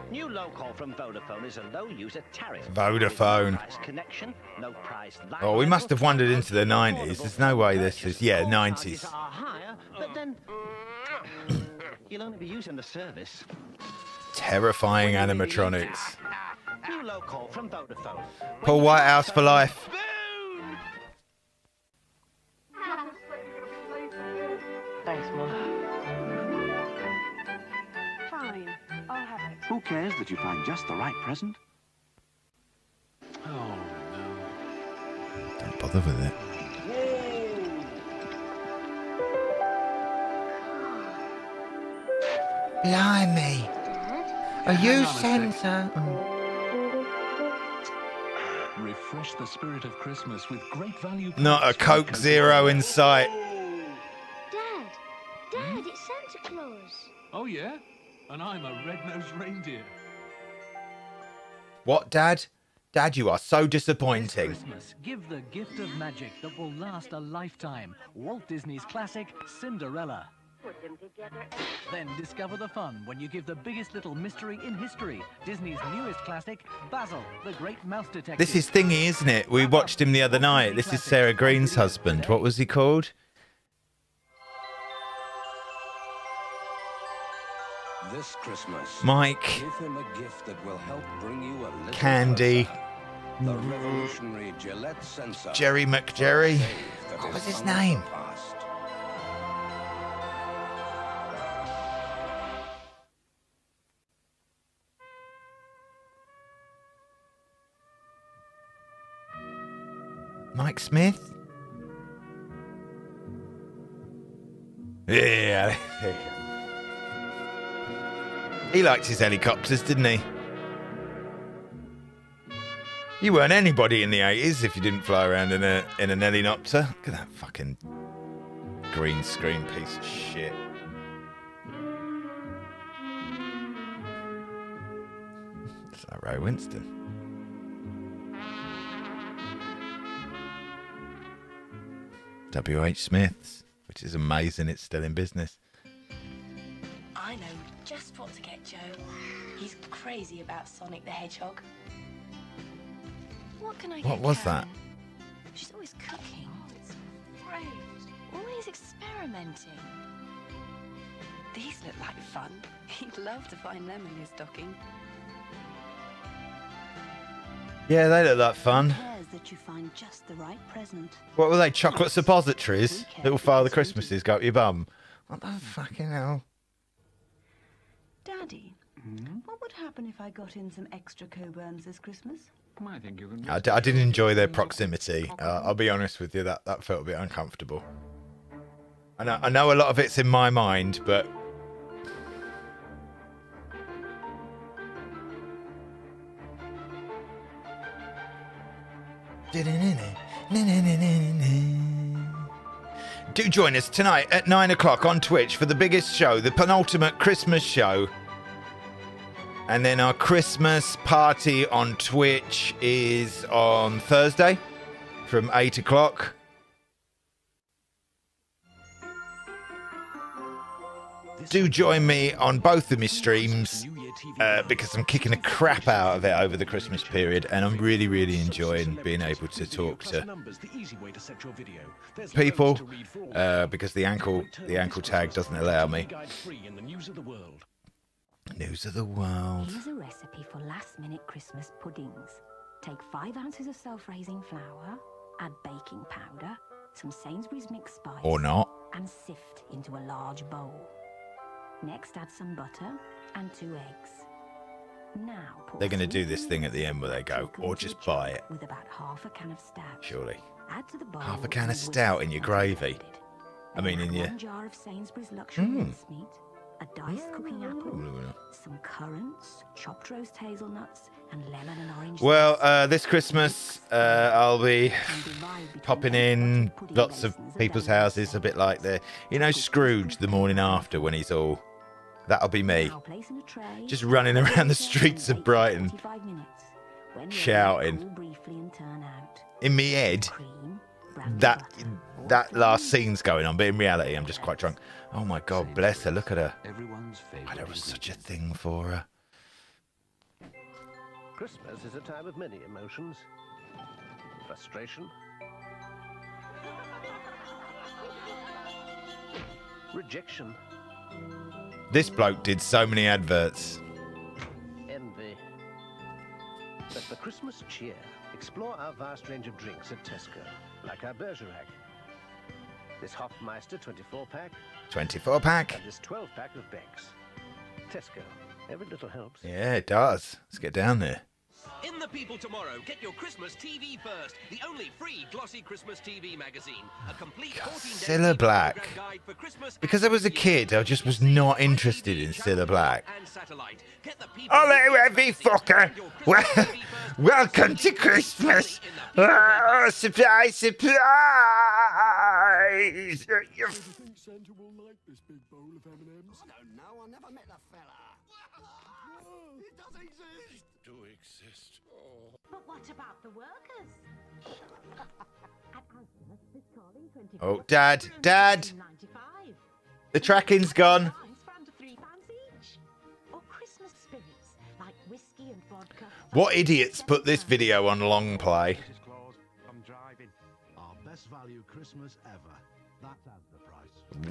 New low call from Vodafone is a low user tariff. Vodafone. Connection, no price line Oh, we must have wandered into the 90s. There's no way this is. Yeah, 90s. are higher, but then you'll only be using the service. Terrifying animatronics. New low call from Vodafone. Paul Whitehouse for life. Thanks, Mum. Fine, I'll have it. Who cares that you find just the right present? Oh, no. Don't bother with it. Blimey. Are you Santa? Refresh the spirit of Christmas with great value. Not a Coke Zero in sight. Dad, Dad, hmm? it's Santa Claus. Oh, yeah? And I'm a red-nosed reindeer. What, Dad? Dad, you are so disappointing. Christmas, give the gift of magic that will last a lifetime. Walt Disney's classic Cinderella. Put them together. Then discover the fun when you give the biggest little mystery in history. Disney's newest classic, Basil, the Great Mouse Detective. This is Thingy, isn't it? We watched him the other night. This is Sarah Greene's husband. What was he called? This Christmas, Mike. give him a gift that will help bring you a little Candy. closer. The revolutionary Gillette sensor. Jerry McJerry. Save that What is was his name? Mike Smith? Yeah. he liked his helicopters, didn't he? You weren't anybody in the 80s if you didn't fly around in a in an helicopter. Look at that fucking green screen piece of shit. It's like Ray Winstone. W.H. Smith's, which is amazing it's still in business. I know just what to get Joe. He's crazy about Sonic the Hedgehog. What can I get What was Karen? that? She's always cooking. It's great. Always experimenting. These look like fun. He'd love to find them in his stocking. Yeah, they look like fun. Oh, cares that you find just the right present. What were they? Chocolate suppositories? Little Father Christmases go up your bum. What the fucking hell? Daddy, what would happen if I got in some extra Cockburn's this Christmas? I think you can. I, d- I didn't enjoy their proximity. Uh, I'll be honest with you, that, that felt a bit uncomfortable. I know, I know a lot of it's in my mind, but Do join us tonight at nine o'clock on Twitch for the biggest show, the penultimate Christmas show. And then our Christmas party on Twitch is on Thursday from eight o'clock. Do join me on both of my streams uh, because I'm kicking the crap out of it over the Christmas period, and I'm really, really enjoying being able to talk to people uh, because the ankle the ankle tag doesn't allow me. News of the world. Here's a recipe for last-minute Christmas puddings. Take five ounces of self-raising flour, add baking powder, some Sainsbury's mixed spice, Or not. and sift into a large bowl. Next, add some butter and two eggs. Now, They're going to do this thing at the end where they go, or just buy it, with about half a can of stout. surely. Add to the bowl Half a can of stout in your gravy. I mean, in your. one jar of Sainsbury's luxury Mm. mincemeat, a diced cooking apple, some currants, chopped roast hazelnuts, and lemon and orange. Well, uh, this Christmas, uh, I'll be popping in lots of people's houses, a bit like the, you know, Scrooge the morning after when he's all. That'll be me. Now place in a tray, Just running around the streets of Brighton, 45 minutes. When ready, shouting. cool briefly and turn out. In me head, that that last scene's going on, but in reality, I'm just quite drunk. Oh my God, bless her! Look at her. Everyone's favorite. There was such a thing for her. Christmas is a time of many emotions. Frustration. Rejection. This bloke did so many adverts. Envy. But for Christmas cheer, explore our vast range of drinks at Tesco, like our Bergerac. This Hofmeister 24-pack 24 pack. and this 12-pack of Beck's. Tesco. Every little helps. Yeah, it does. Let's get down there. In the People tomorrow, get your Christmas TV first. The only free glossy Christmas TV magazine. A complete 14 Cilla Black. Because I was a kid, I just was not interested in Cilla Black. Hello, every fucker. Well, welcome to Christmas. Oh, surprise, surprise. You think Santa will like this big bowl of M&Ms? I oh, don't know. I never met the fella. He does exist. Do exist. But what about the workers? Oh, Dad, Dad. The tracking's gone. Or Christmas spirits like whiskey and vodka. What idiots put this video on long play? I'm. Our best value Christmas ever. That's the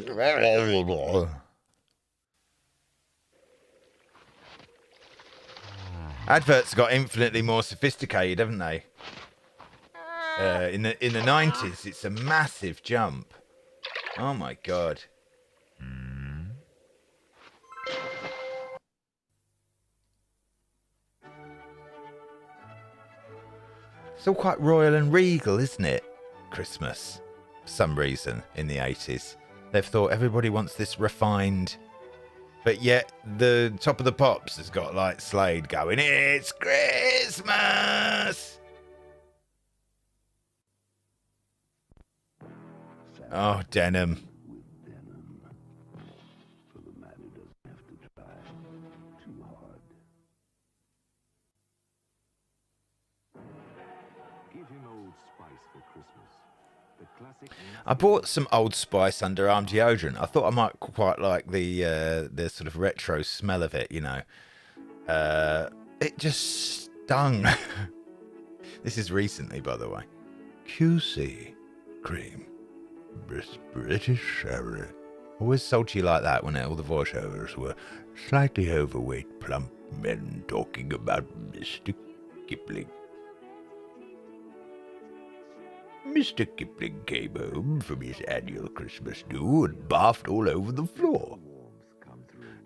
price. Adverts got infinitely more sophisticated, haven't they? Uh, in the in the nineties, it's a massive jump. Oh my god! It's all quite royal and regal, isn't it? Christmas for some reason in the 80s. They've thought everybody wants this refined, but yet the top of the pops has got like Slade going, It's Christmas! Oh, denim. Give him Old Spice for Christmas. I bought some Old Spice underarm deodorant. I thought I might quite like the uh, the sort of retro smell of it. You know, uh, it just stung. this is recently, by the way. QC cream, British Sherry. Always salty like that when all the voiceovers were slightly overweight, plump men talking about Mr. Kipling. Mr. Kipling came home from his annual Christmas do and barfed all over the floor.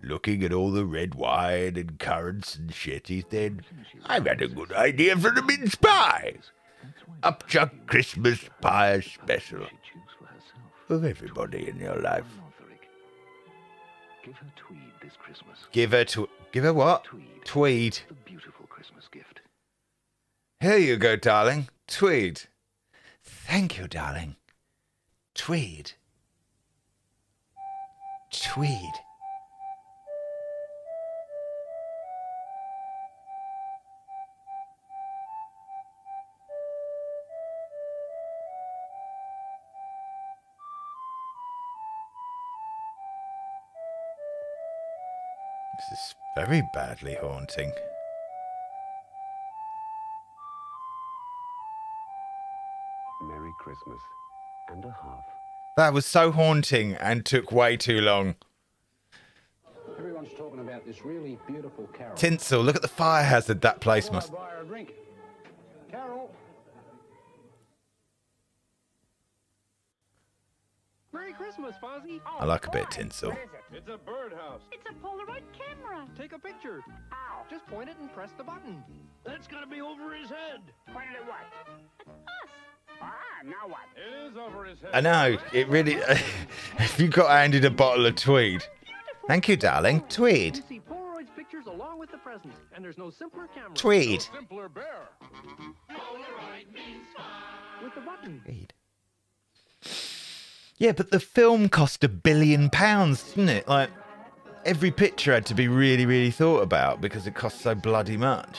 Looking at all the red wine and currants and shit, he said, I've had a good idea for the mince pie. Upchuck Christmas pie special. For everybody in your life. Give her tweed this Christmas. Give her to give her what? Tweed. A beautiful Christmas gift. Here you go, darling. Tweed. Thank you, darling. Tweed. Tweed. This is very badly haunting. Christmas and a half. That was so haunting and took way too long. Everyone's talking about this really beautiful carol. Tinsel, look at the fire hazard that place must. Buy her a drink. Carol. Merry Christmas, Fozzie. I oh, like a bit of tinsel. It's a birdhouse. It's a Polaroid camera. Take a picture. Ow. Just point it and press the button. That's gonna be over his head. Point it at what? At Us. Ah. I know, it really. if you got handed a bottle of Tweed. Thank you, darling. Tweed. Tweed. Tweed. Yeah, but the film cost a billion pounds, didn't it? Like, every picture had to be really, really thought about because it cost so bloody much.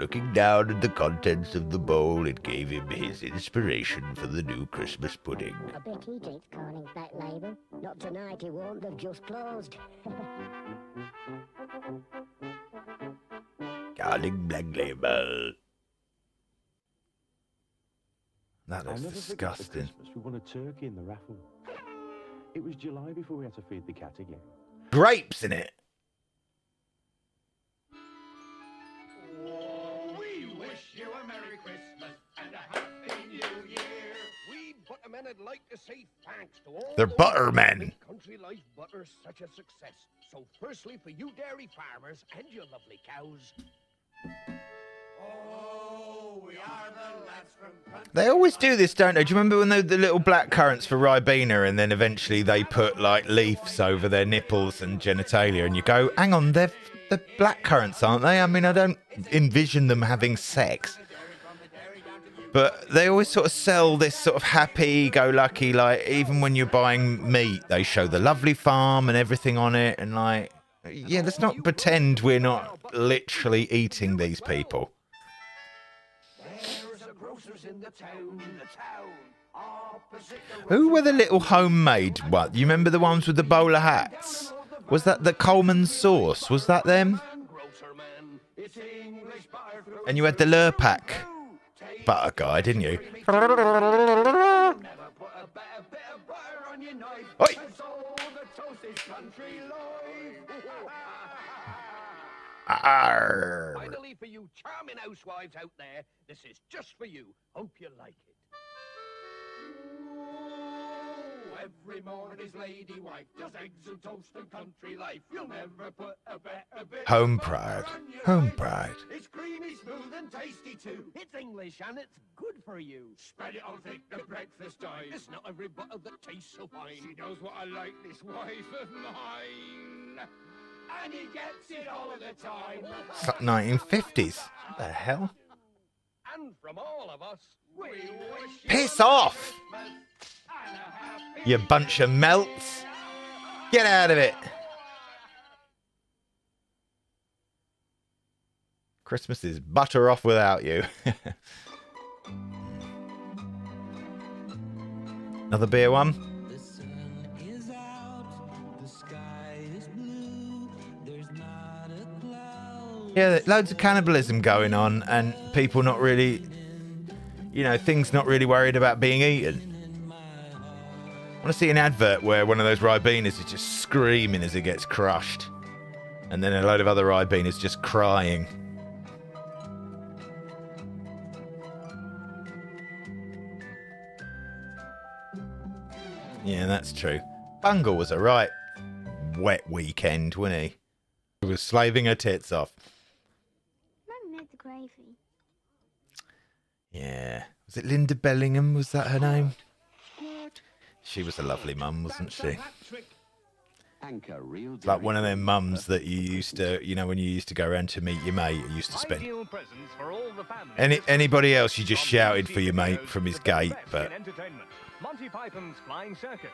But looking down at the contents of the bowl, it gave him his inspiration for the new Christmas pudding. I bet he takes Carling's back label. Not tonight, he won't. They've just closed. Carling Black Label. That I'll is never forget the disgusting. Christmas we won a turkey in the raffle. It was July before we had to feed the cat again. Grapes in it. Buttermen would like to say thanks to all They're buttermen. Country Life Butter such a success. So firstly for you dairy farmers and your lovely cows. Oh, we are the lads from country. They always do this, don't they? Do you remember when they the little black currants for Ribena and then eventually they put like leaves over their nipples and genitalia and you go, hang on, they're, they're black currants, aren't they? I mean, I don't envision them having sex. But they always sort of sell this sort of happy-go-lucky, like even when you're buying meat, they show the lovely farm and everything on it, and like, yeah, let's not pretend we're not literally eating these people. Who were the little homemade what? You remember the ones with the bowler hats? Was that the Colman sauce? Was that them? And you had the Lurpak butter guy, didn't you? Oi. Finally, for you charming housewives out there, this is just for you. Hope you like it. Every morning's lady wife does eggs and toast and country life. You'll never put a better bit Home of pride. on your Home knife. pride. It's creamy, smooth, and tasty too. It's English and it's good for you. Spread it on thick, the breakfast time. It's not every bottle that tastes so fine. She knows what I like, this wife of mine. And he gets it all the time. It's like 1950s. What the hell? And from all of us, we wish Piss off! You bunch of melts. Get out of it. Christmas is butter off without you. Another beer one. Yeah, loads of cannibalism going on, and people not really, you know, things not really worried about being eaten. I want to see an advert where one of those Ribenas is just screaming as it gets crushed, and then a load of other Ribenas just crying. Yeah, that's true. Bungle was a right wet weekend, wasn't he? He was slaving her tits off. Mum made the gravy. Yeah. Was it Lynda Bellingham? Was that her name? She was a lovely mum, wasn't she? Anchor real Like one of them mums that you used to, you know, when you used to go around to meet your mate, you used to spend. For all the. Any anybody else, you just shouted for your mate from his gate, but Monty Flying Circus.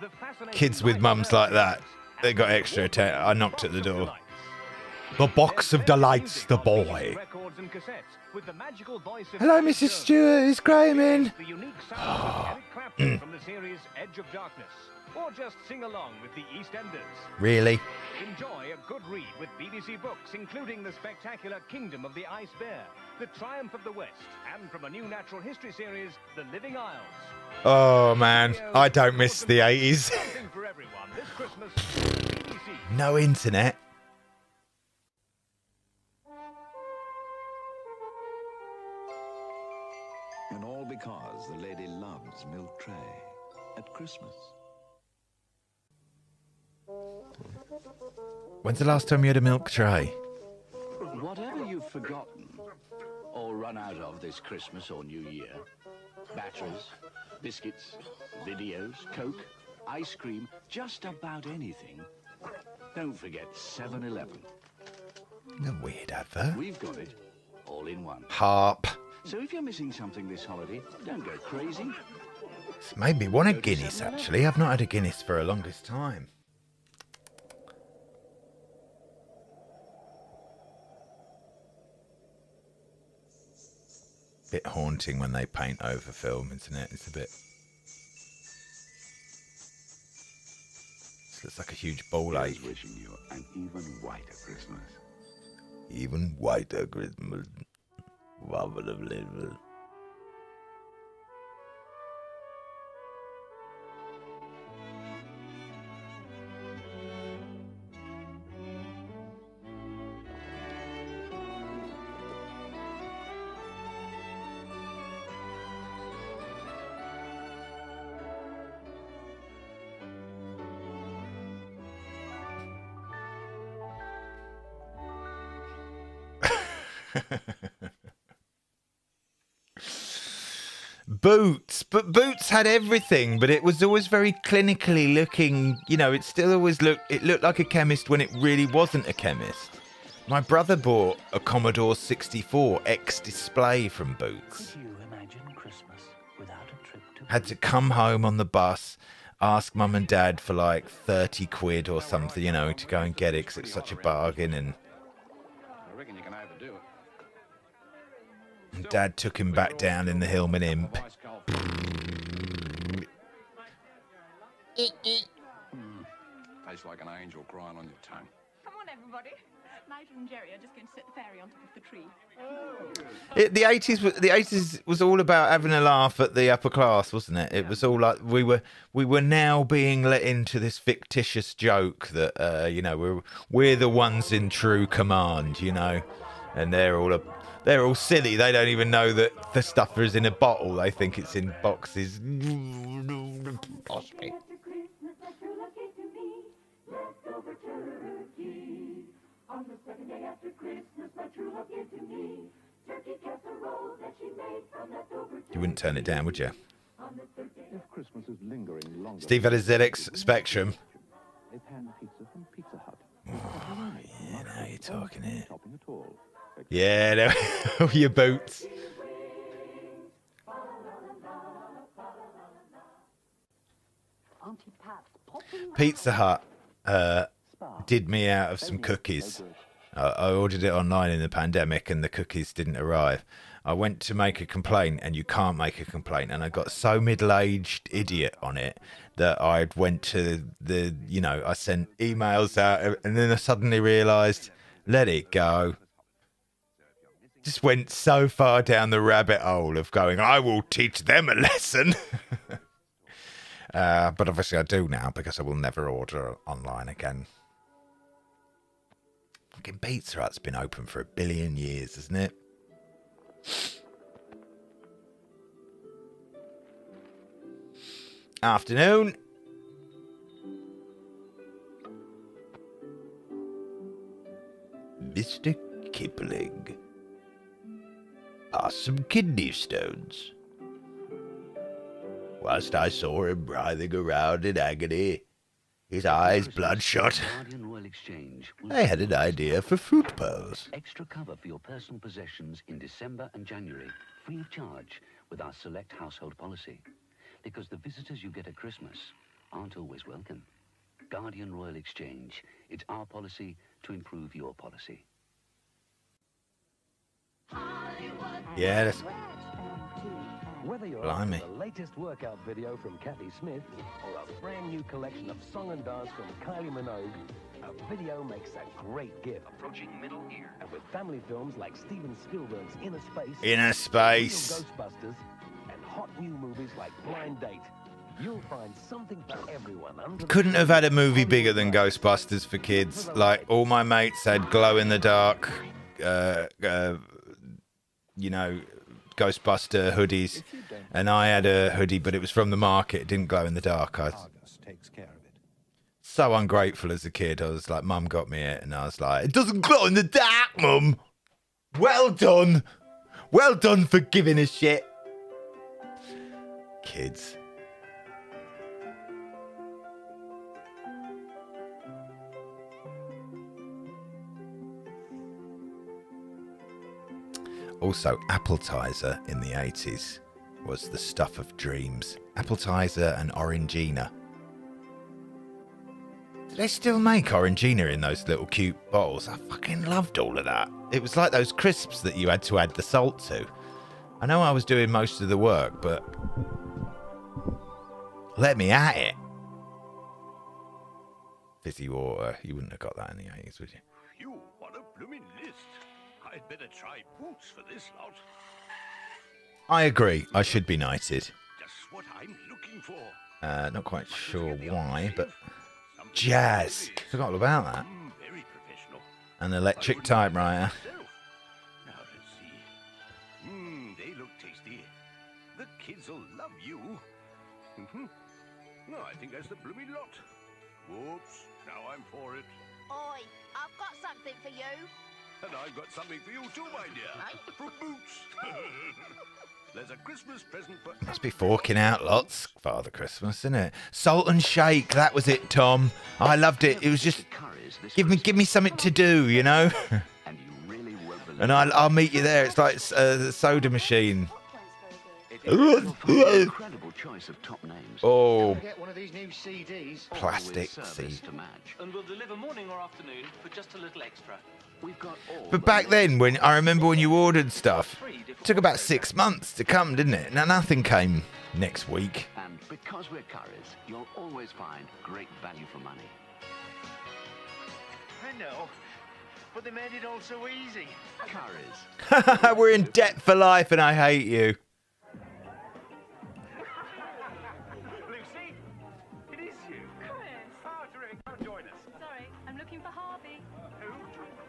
The kids with mums like that, they got extra attention. I knocked at the door. The box of delights, the boy. Records and cassettes with the magical voice of Hello, Eric Mrs. Stewart. It's Graham in? The unique sound of Eric from the series Edge of Darkness. Or just sing along with the EastEnders. Really? Enjoy a good read with BBC books, including the spectacular Kingdom of the Ice Bear, The Triumph of the West, and from a new natural history series, The Living Isles. Oh man, I don't miss the 80s. For everyone this Christmas. BBC. no internet. Because the lady loves milk tray at Christmas. When's the last time you had a milk tray? Whatever you've forgotten or run out of this Christmas or New Year, batteries, biscuits, videos, Coke, ice cream, just about anything, don't forget 7-Eleven. A weird advert. We've got it all in one. Harp. So if you're missing something this holiday, don't go crazy. It's made me want a Guinness actually. I've not had a Guinness for a longest time. Bit haunting when they paint over film, isn't it? It's a bit. It looks like a huge ball ache. Wishing you an even whiter Christmas. Even whiter Christmas. Wonderful. Boots, but Boots had everything, but it was always very clinically looking. You know, it still always looked. It looked like a chemist when it really wasn't a chemist. My brother bought a Commodore 64 X display from Boots. Could you imagine Christmas without a trip to Had to come home on the bus, ask mum and dad for like 30 quid or something, you know, to go and get it because it's such a bargain. And, I reckon you can overdo it. And dad took him back down in the Hillman Imp. Tastes like an angel crying on your tongue. Come on, everybody. Nigel and Jerry are just going to set the fairy on top of the tree. It, the 80s was the 80s was all about having a laugh at the upper class, wasn't it? It was all like we were we were now being let into this fictitious joke that uh, you know we're we're the ones in true command, you know, and they're all a, they're all silly. They don't even know that the stuff is in a bottle. They think it's in boxes. Possibly. On the second day after Christmas, my true love gave to me turkey casserole that she made from leftover You wouldn't turn it down, would you? If Christmas is lingering longer... Steve had a ZX Spectrum. A pan pizza from Pizza Hut. Oh, yeah, now you're talking here. Topping at all. Yeah, no, your boots. Auntie Pat's popping Pizza Hut uh, did me out of some cookies. I I ordered it online in the pandemic and the cookies didn't arrive. I went to make a complaint and you can't make a complaint. And I got so middle-aged idiot on it that I went to the, you know, I sent emails out and then I suddenly realised, let it go. Just went so far down the rabbit hole of going, I will teach them a lesson. Uh, but obviously, I do now because I will never order online again. Fucking Pizza Hut's been open for a billion years, isn't it? Afternoon. Mr. Kipling. Are some kidney stones? whilst I saw him writhing around in agony, his eyes bloodshot. Guardian Royal Exchange will I had an idea for fruit pearls. Extra cover for your personal possessions in December and January, free of charge, with our select household policy. Because the visitors you get at Christmas aren't always welcome. Guardian Royal Exchange. It's our policy to improve your policy. Yeah, that's Whether you're Blimey. the latest workout video from Kathy Smith or a brand new collection of song and dance from Kylie Minogue, a video makes a great gift. Approaching middle ear. And with family films like Steven Spielberg's Inner Space, Innerspace. Ghostbusters, and hot new movies like Blind Date, you'll find something for everyone under couldn't have had a movie bigger than Ghostbusters for kids. Like all my mates had glow in the dark, uh, uh, you know, Ghostbuster hoodies, and I had a hoodie, but it was from the market. It didn't glow in the dark. I was takes care of it. so ungrateful as a kid. I was like, Mum got me it, and I was like, it doesn't glow in the dark, Mum. Well done, well done for giving a shit. Kids. Also, Appletiser in the 80s was the stuff of dreams. Appletiser and Orangina. Do they still make Orangina in those little cute bottles? I fucking loved all of that. It was like those crisps that you had to add the salt to. I know I was doing most of the work, but let me at it. Fizzy water. You wouldn't have got that in the 80s, would you? You, what a blooming list. I'd better try boots for this lot. I agree. I should be knighted. Just what I'm looking for. Uh, not quite sure why, but jazz. Forgot all about that. Mm, very professional. An electric typewriter. Now let's see. Mmm, they look tasty. The kids will love you. Mm-hmm. No, I think that's the blooming lot. Whoops, now I'm for it. Oi, I've got something for you. And I've got something for you too, my dear. From Boots. There's a Christmas present for Must be forking out lots, Father Christmas, isn't it? Salt and shake, that was it, Tom. I loved it. It was just give me give me something to do, you know. and I'll I'll meet you there. It's like uh, the soda machine. Incredible choice of top names. Oh, Get one of these new CDs. plastic service seed. to match. And we'll deliver morning or afternoon for just a little extra. We've got all But back then, when I remember when you ordered stuff, it took about six months to come, didn't it? Now nothing came next week. And because we're Currys, you'll always find great value for money. I know. But they made it all so easy. Currys. We're in debt for life, and I hate you.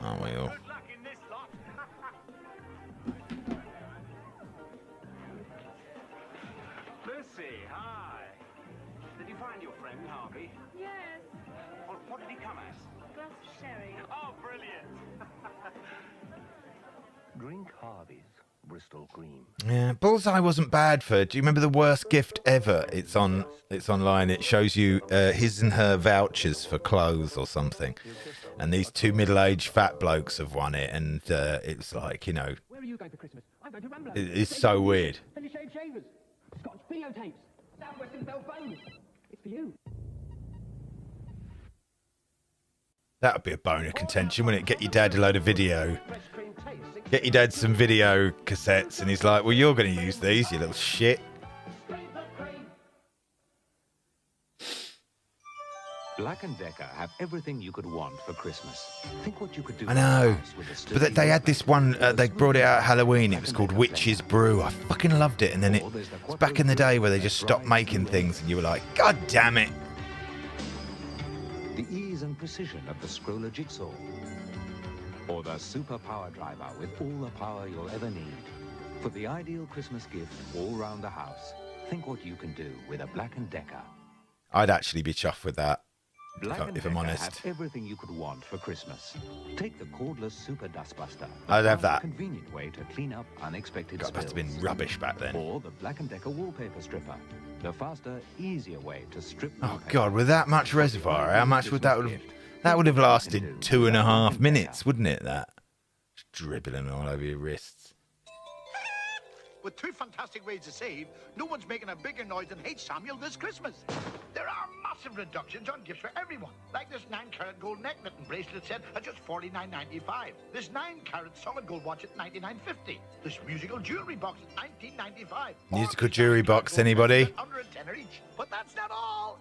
Aren't we all? Good luck in this lot. Lucy, hi. Did you find your friend, Harvey? Yes. Well, what did he come as? Glass of sherry. Oh, brilliant. Drink Harvey's Bristol Cream. Yeah, Bullseye wasn't bad for. Do you remember the worst gift ever? It's on. It's online. It shows you uh, his and her vouchers for clothes or something, and these two middle-aged fat blokes have won it, and uh, it's like you know, Where are you going for Christmas? I'm going to Rambler. it, it's so weird. Scotch videotapes. Southwestern It's for you. That would be a bone of contention, wouldn't it? Get your dad a load of video. Get your dad some video cassettes, and he's like, "Well, you're going to use these, you little shit." Black and Decker have everything you could want for Christmas. Think what you could do. I know, but they- they had this one. Uh, they brought it out Halloween. It was called Witch's Brew. I fucking loved it. And then it, it's back in the day where they just stopped making things, and you were like, "God damn it!" The ease and precision of the Scroller Jigsaw. Or the Super Power Driver with all the power you'll ever need. For the ideal Christmas gift all round the house, think what you can do with a Black and Decker. I'd actually be chuffed with that. Black If, if I'm honest, have everything you could want for Christmas. Take the cordless Super Dustbuster. I'd have that. Convenient way to clean up unexpected God, must have been rubbish back then. Or the Black and Decker wallpaper stripper. The faster, easier way to strip. Oh God, with that much reservoir, how much would that would have? That would have lasted two and a half minutes, wouldn't it? That Just dribbling all over your wrists. With two fantastic ways to save, no one's making a bigger noise than H. Samuel this Christmas. There are massive reductions on gifts for everyone, like this 9-carat gold necklet and bracelet set at just $49.95. This 9-carat solid gold watch at $99.50. This musical jewelry box at $19.95. Musical jewelry box, anybody? Under a tenner each. But that's not all.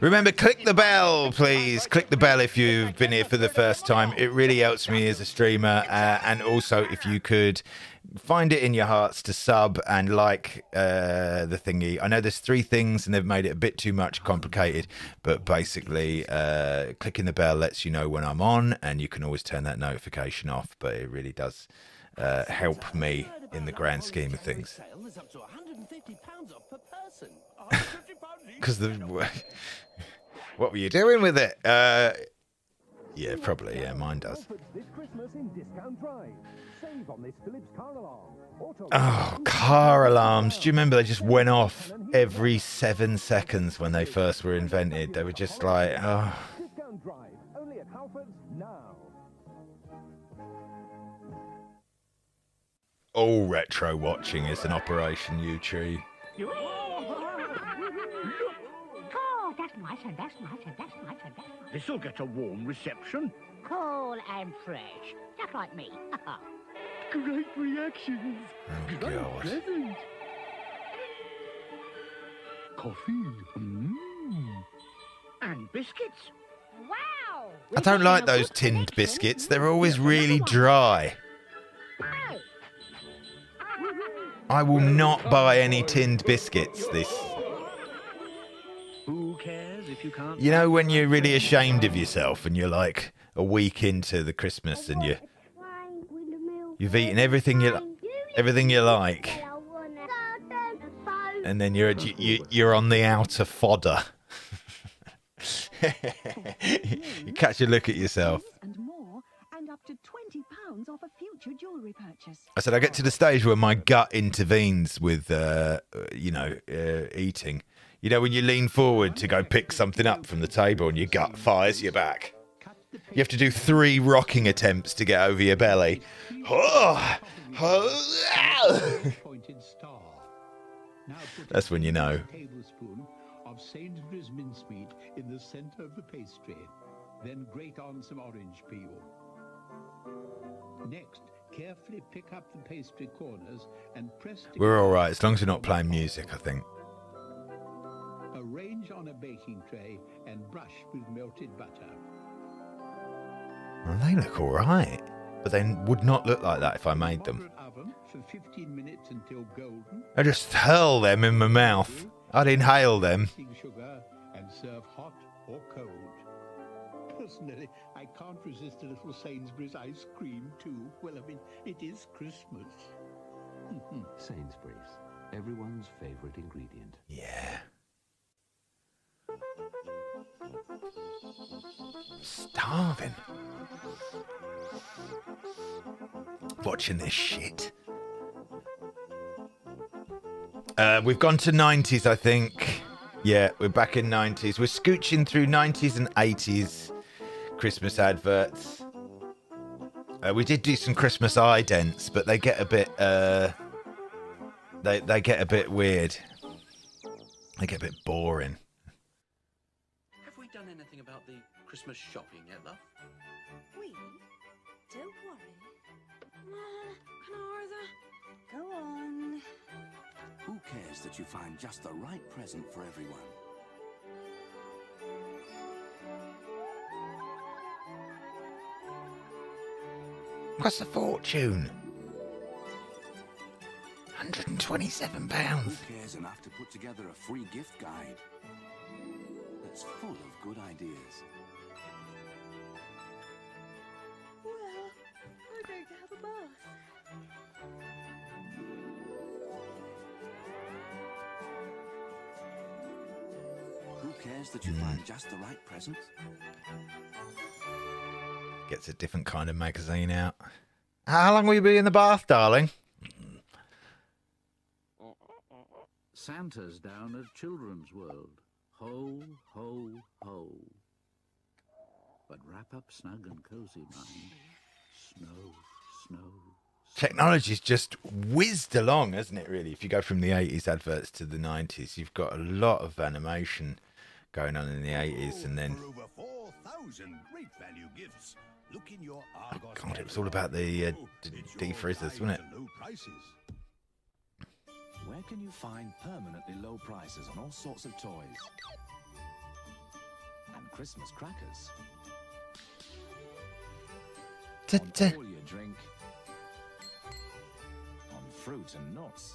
Remember, click the bell, please. Click the bell if you've been here for the first time. It really helps me as a streamer. Uh, and also, if you could find it in your hearts to sub and like uh, the thingy. I know there's three things and they've made it a bit too much complicated, but basically, uh, clicking the bell lets you know when I'm on, and you can always turn that notification off. But it really does uh, help me in the grand scheme of things. There's up to 150 pounds off per person. Because the what were you doing with it? Uh, yeah, probably. Yeah, mine does. This Christmas in Discount Drive. Save on this Philips car alarm. Auto Oh, car alarms. Do you remember they just went off every seven seconds when they first were invented? They were just like, oh. Discount Drive. Only at Halfords now. All retro watching is an operation, you tree. Oh, that's nice and that's nice and that's nice and that's nice. This'll get a warm reception. Cool and fresh. Just like me. Great reactions. Oh, Great God. present. Coffee. Mmm. And biscuits. Wow! I don't like those tinned biscuits. They're always really dry. I will not buy any tinned biscuits. This, Who cares if you can't? you know, when you're really ashamed of yourself and you're like a week into the Christmas and you you've eaten everything you everything you like, and then you're you, you, you're on the outer fodder. you catch a look at yourself. And more, and up to £20 off a future jewellery purchase. I said I get to the stage where my gut intervenes with, uh, uh, you know, uh, eating. You know, when you lean forward to go pick something up from the table and your gut fires you back. You have to do three rocking attempts to get over your belly. Pointed star. Now put That's when you know. tablespoon of Sainsbury's mincemeat in the center of the pastry. Then grate on some orange peel. Next, carefully pick up the pastry corners and press We're all right as long as we're not playing music. I think. Arrange on a baking tray and brush with melted butter. Well, they look all right, but they would not look like that if I made them. For 15 minutes until golden. I just hurl them in my mouth. I'd inhale them. Sugar and serve hot or cold. Personally, I can't resist a little Sainsbury's ice cream too. Well, I mean, it is Christmas. Sainsbury's, everyone's favourite ingredient. Yeah. Starving. Watching this shit. Uh, we've gone to 90s, I think. Yeah, we're back in 90s. We're scooching through 90s and 80s Christmas adverts. Uh, we did do some Christmas idents, but they get a bit uh, they they get a bit weird. They get a bit boring. Have we done anything about the Christmas shopping yet, love? We? Don't worry. Mom, can Arthur? Go on. Who cares that you find just the right present for everyone? What's the fortune? 127 pounds. Who cares enough to put together a free gift guide that's full of good ideas? Who cares that you find just the right present? Gets a different kind of magazine out. How long will you be in the bath, darling? Santa's down at Children's World. Ho, ho, ho. But wrap up snug and cozy, mind. Snow, snow. Technology's just whizzed along, hasn't it, really? If you go from the 80s adverts to the 90s, you've got a lot of animation going on in the 80s and then. For over 4,000 great value gifts. Look in your Argos God, it was all about the uh, d- defrizzers, wasn't it? low prices. Where can you find permanently low prices on all sorts of toys? And Christmas crackers. On all your drink. On fruit and nuts.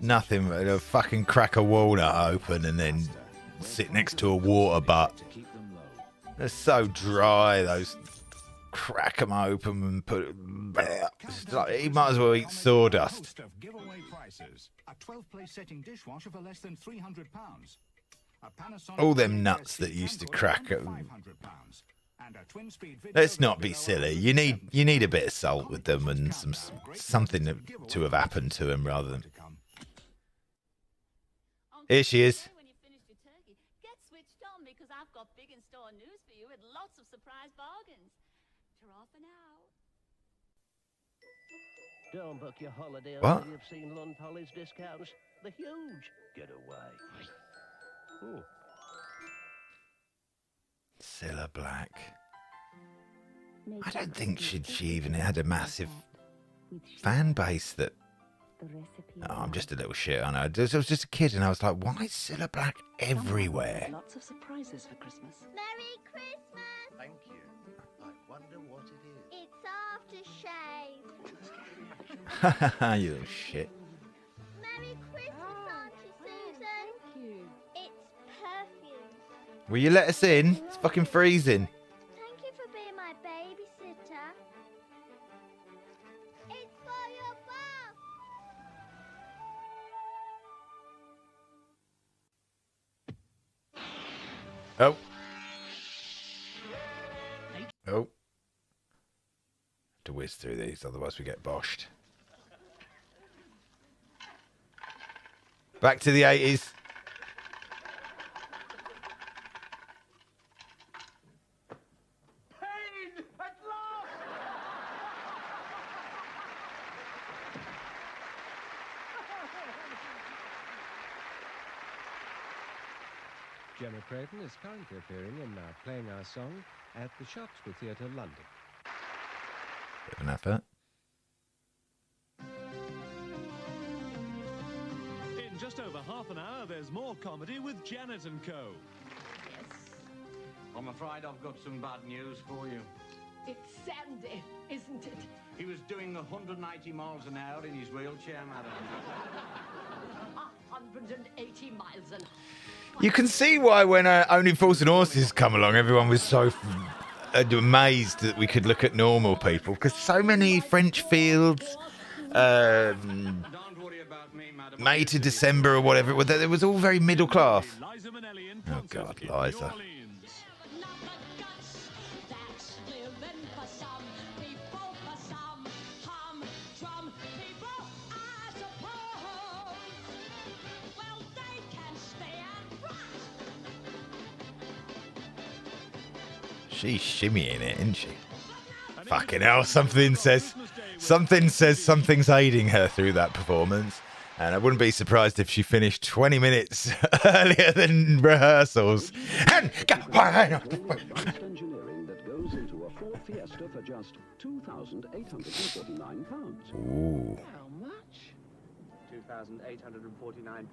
Nothing but a fucking crack a walnut open and then sit next to a water butt. They're so dry, those. Crack them open and put it. It's like, he might as well eat sawdust. of giveaway prices. A 12-place setting dishwasher for less than 300 pounds. All them nuts that used to crack at. 500 pounds. And a twin-speed video Let's not be silly. You need you need a bit of salt with them and some something to, to have happened to them rather than. Here she is. Get switched on because I've got big in-store news for you with lots of surprise bargains. Ta-ra for now. Don't book your holiday What? until you've seen Lunn Poly's discounts. The huge getaway. Oh, Cilla Black. I don't think she, she even had a massive fan base that. Oh, I'm just a little shit. I know. I was just a kid, and I was like, "Why is Cilla Black everywhere?" Lots of surprises for Christmas. Merry Christmas! Thank you. I wonder what it is. It's aftershave. you little shit. Will you let us in? It's fucking freezing. Thank you for being my babysitter. It's for your bath. Oh. Oh. To whiz through these, otherwise we get boshed. Back to the 80s. Is currently appearing in uh, Playing Our Song at the Shaftesbury Theatre, London. Bit of an effort. In just over half an hour, there's more comedy with Janet and Co. Yes. I'm afraid I've got some bad news for you. It's Sandy, isn't it? He was doing 180 miles an hour in his wheelchair, madam. 180 miles an You can see why when uh, Only Fools and Horses come along, everyone was so f- amazed that we could look at normal people because so many French fields, um, May to December or whatever, it was, it was all very middle class. Oh God, Liza. She's shimmying it, isn't she? Fucking hell, something says something says something's aiding her through that performance. And I wouldn't be surprised if she finished 20 minutes earlier than rehearsals. And engineering that goes into a Ford Fiesta for just £2,849. Ooh. How much? £2,849.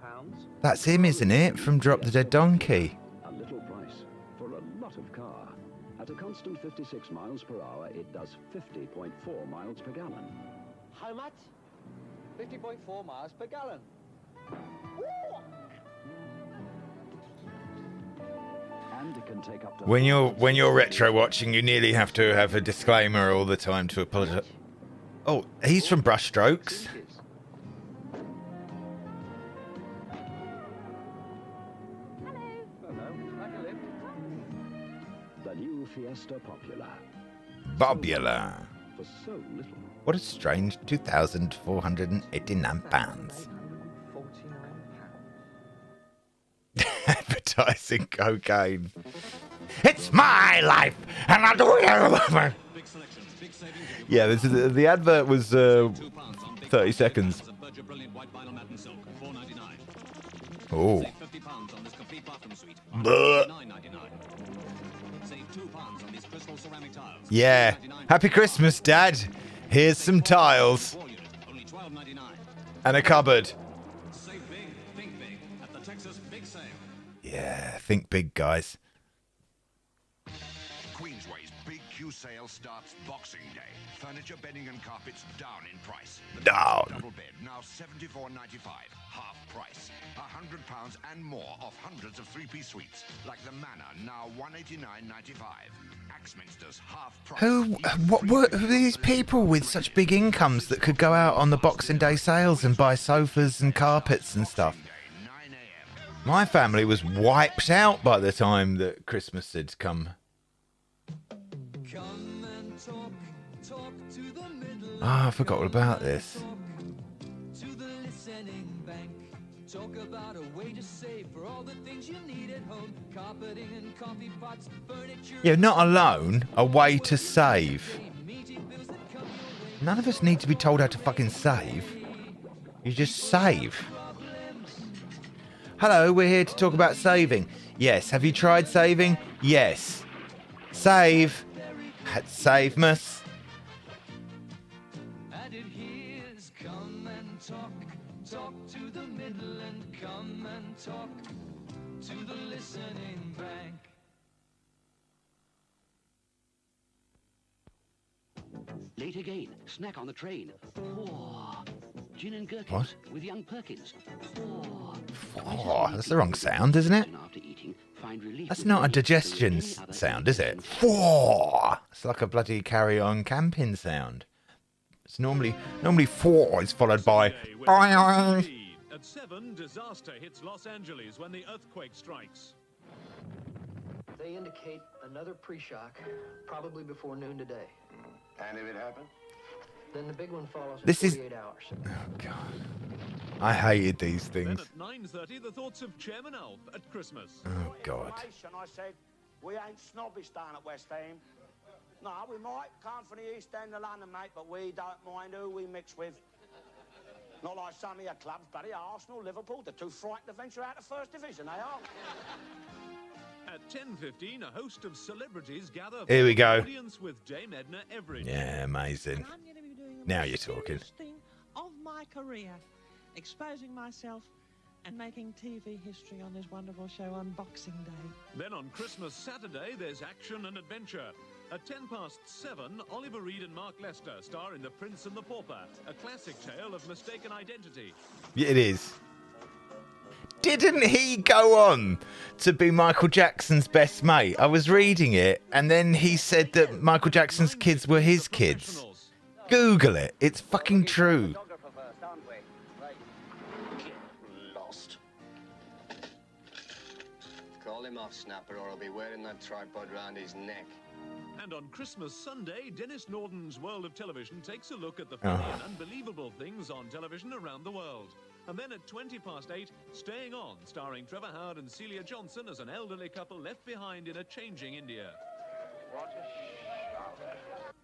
That's him, isn't it? From Drop the Dead Donkey. A little price for a lot of car. At a constant 56 miles per hour, it does 50.4 miles per gallon. How much? 50.4 miles per gallon. And it can take up to When you're when you're retro watching, you nearly have to have a disclaimer all the time to apologize. Oh, he's from Brushstrokes. Bobula. For so little. What a strange 2,489 pounds. Advertising cocaine. It's my life, and I'll do it. yeah, this is, the advert was uh, 30 seconds. Oh. Yeah. Happy Christmas, Dad. Here's some tiles. And a cupboard. Yeah, think big, guys. Queensway's big Q sale starts Boxing Day. Furniture, bedding, and carpets down in price. The Down. Double bed now seventy-four ninety-five, half price. A hundred pounds and more off hundreds of three-piece suites, like the Manor now one eighty-nine ninety-five. Axminster's half price. Who, what were who these people with such big incomes that could go out on the Boxing Day sales and buy sofas and carpets and stuff? My family was wiped out by the time that Christmas had come. Ah, I forgot all about this. Talk about a way to save for all the things you need at home. Carpeting and coffee pots, furniture. Yeah, not alone. A way to save. None of us need to be told how to fucking save. You just save. Hello, we're here to talk about saving. Yes. Have you tried saving? Yes. Save. Savemas. Added talk to the listening bank. Late again. Snack on the train. Whoa. Gin and gherkins What? with young Perkins. Whoa. Oh, that's the wrong sound, isn't it? After eating, find relief That's not a digestion any s- other sound, is it? Four. It's like a bloody carry-on camping sound. It's normally normally four is followed by. At 7, disaster hits Los Angeles when the earthquake strikes. They indicate another pre-shock, probably before noon today. And if it happens? Then the big one follows in This is- 48 hours. Oh, I hated these Then things. at 9.30, the thoughts of Chairman Alf at Christmas. Oh God. And I said, we ain't snobbish down at West Ham. No, we might come from the East End of London, mate, but we don't mind who we mix with. Not like some of your clubs, buddy. Arsenal, Liverpool, they're too frightened to venture out of First Division, they are. At 10.15, a host of celebrities gather Here we go. audience with Dame Edna Everage. Yeah, amazing. Now you're talking. of my career, exposing myself and making TV history on this wonderful show on Boxing Day. Then on Christmas Saturday, there's action and adventure. At 10 past 7, Oliver Reed and Mark Lester star in The Prince and the Pauper, a classic tale of mistaken identity. Yeah, It is. Didn't he go on to be Michael Jackson's best mate? I was reading it, and then he said that Michael Jackson's kids were his kids. Google it. It's fucking true. Lost. Call him off, Snapper, or I'll be wearing that tripod round his neck. And on Christmas Sunday, Denis Norden's World of Television takes a look at the ah. funny Oh. and unbelievable things on television around the world. And then at 20 past 8, Staying On, starring Trevor Howard and Celia Johnson as an elderly couple left behind in a changing India.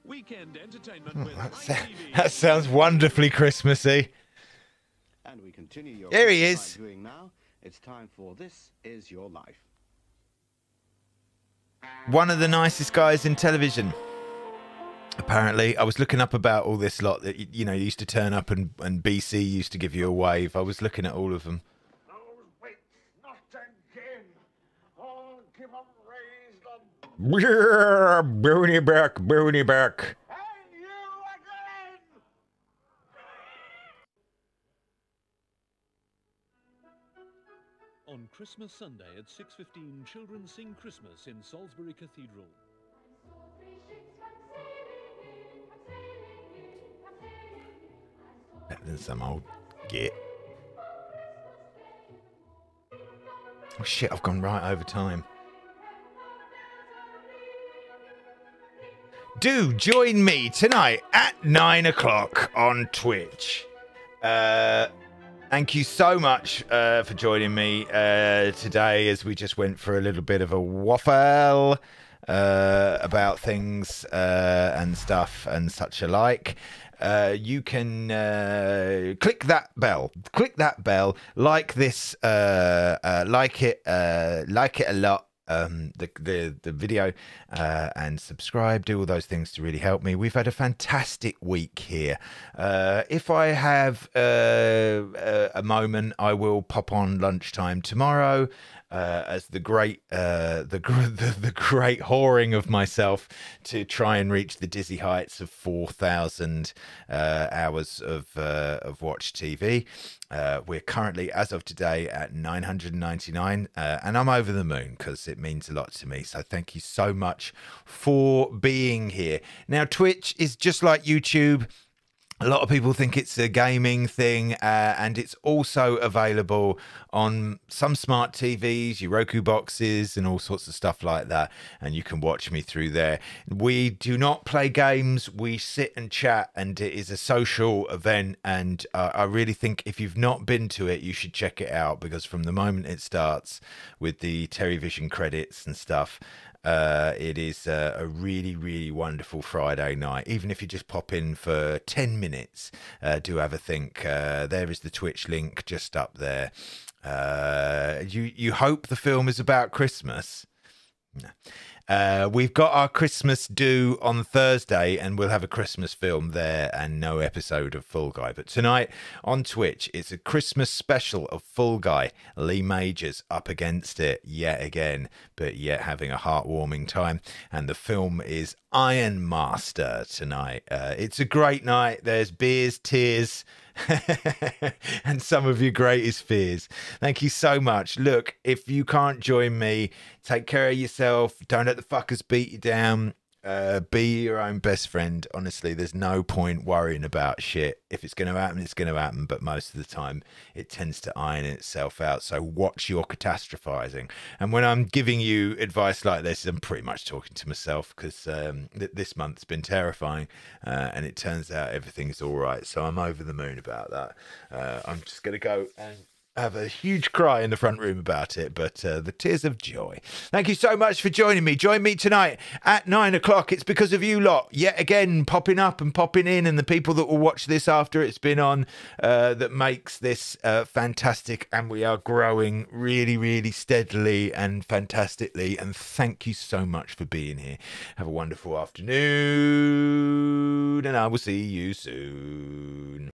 Weekend entertainment hmm, with That, Night sa- TV. that sounds wonderfully Christmassy. And we continue your Here he is. night now. It's time for This Is Your Life. One of the nicest guys in television. Apparently, I was looking up about all this lot that you know used to turn up and, and BC used to give you a wave. I was looking at all of them. Boony back, boony back. Christmas Sunday at 6.15, children sing Christmas in Salisbury Cathedral. Than some old git. Oh shit! I've gone right over time. Do join me tonight at nine o'clock on Twitch. Uh, thank you so much uh, for joining me uh, today as we just went for a little bit of a waffle uh, about things uh, and stuff and such alike. Uh, you can uh, click that bell. Click that bell. Like this. Like it. Like it a lot um, the the the video uh, and subscribe. Do all those things to really help me. We've had a fantastic week here. Uh, if I have uh, a, a moment, I will pop on lunchtime tomorrow. Uh, as the great uh, the, the the great whoring of myself to try and reach the dizzy heights of four thousand uh, hours of uh, of watch TV. Uh, we're currently, as of today, at 999, uh, and I'm over the moon because it means a lot to me. So thank you so much for being here. Now, Twitch is just like YouTube. A lot of people think it's a gaming thing, uh, and it's also available on some smart TVs, your Roku boxes, and all sorts of stuff like that. And you can watch me through there. We do not play games, we sit and chat, and it is a social event. And uh, I really think if you've not been to it, you should check it out because from the moment it starts with the Television credits and stuff, uh, it is uh, a really, really wonderful Friday night. Even if you just pop in for 10 minutes, uh, do have a think. Uh, there is the Twitch link just up there. Uh, you, you hope the film is about Christmas. No. Uh, we've got our Christmas due on Thursday, and we'll have a Christmas film there and no episode of Fall Guy. But tonight on Twitch, it's a Christmas special of Fall Guy. Lee Majors up against it yet again, but yet having a heartwarming time. And the film is Iron Master tonight. Uh, it's a great night. There's beers, tears. and some of your greatest fears. Thank you so much. Look, if you can't join me, take care of yourself. Don't let the fuckers beat you down. Uh, be your own best friend. Honestly, there's no point worrying about shit. If it's going to happen, it's going to happen. But most of the time, it tends to iron itself out. So watch your catastrophizing. And when I'm giving you advice like this, I'm pretty much talking to myself because um, th- this month's been terrifying, uh, and it turns out everything's all right. So I'm over the moon about that. Uh, I'm just going to go and have a huge cry in the front room about it, but uh, the tears of joy. Thank you so much for joining me. Join me tonight at nine o'clock. It's because of you lot, yet again, popping up and popping in, and the people that will watch this after it's been on uh, that makes this uh, fantastic. And we are growing really, really steadily and fantastically. And thank you so much for being here. Have a wonderful afternoon, and I will see you soon.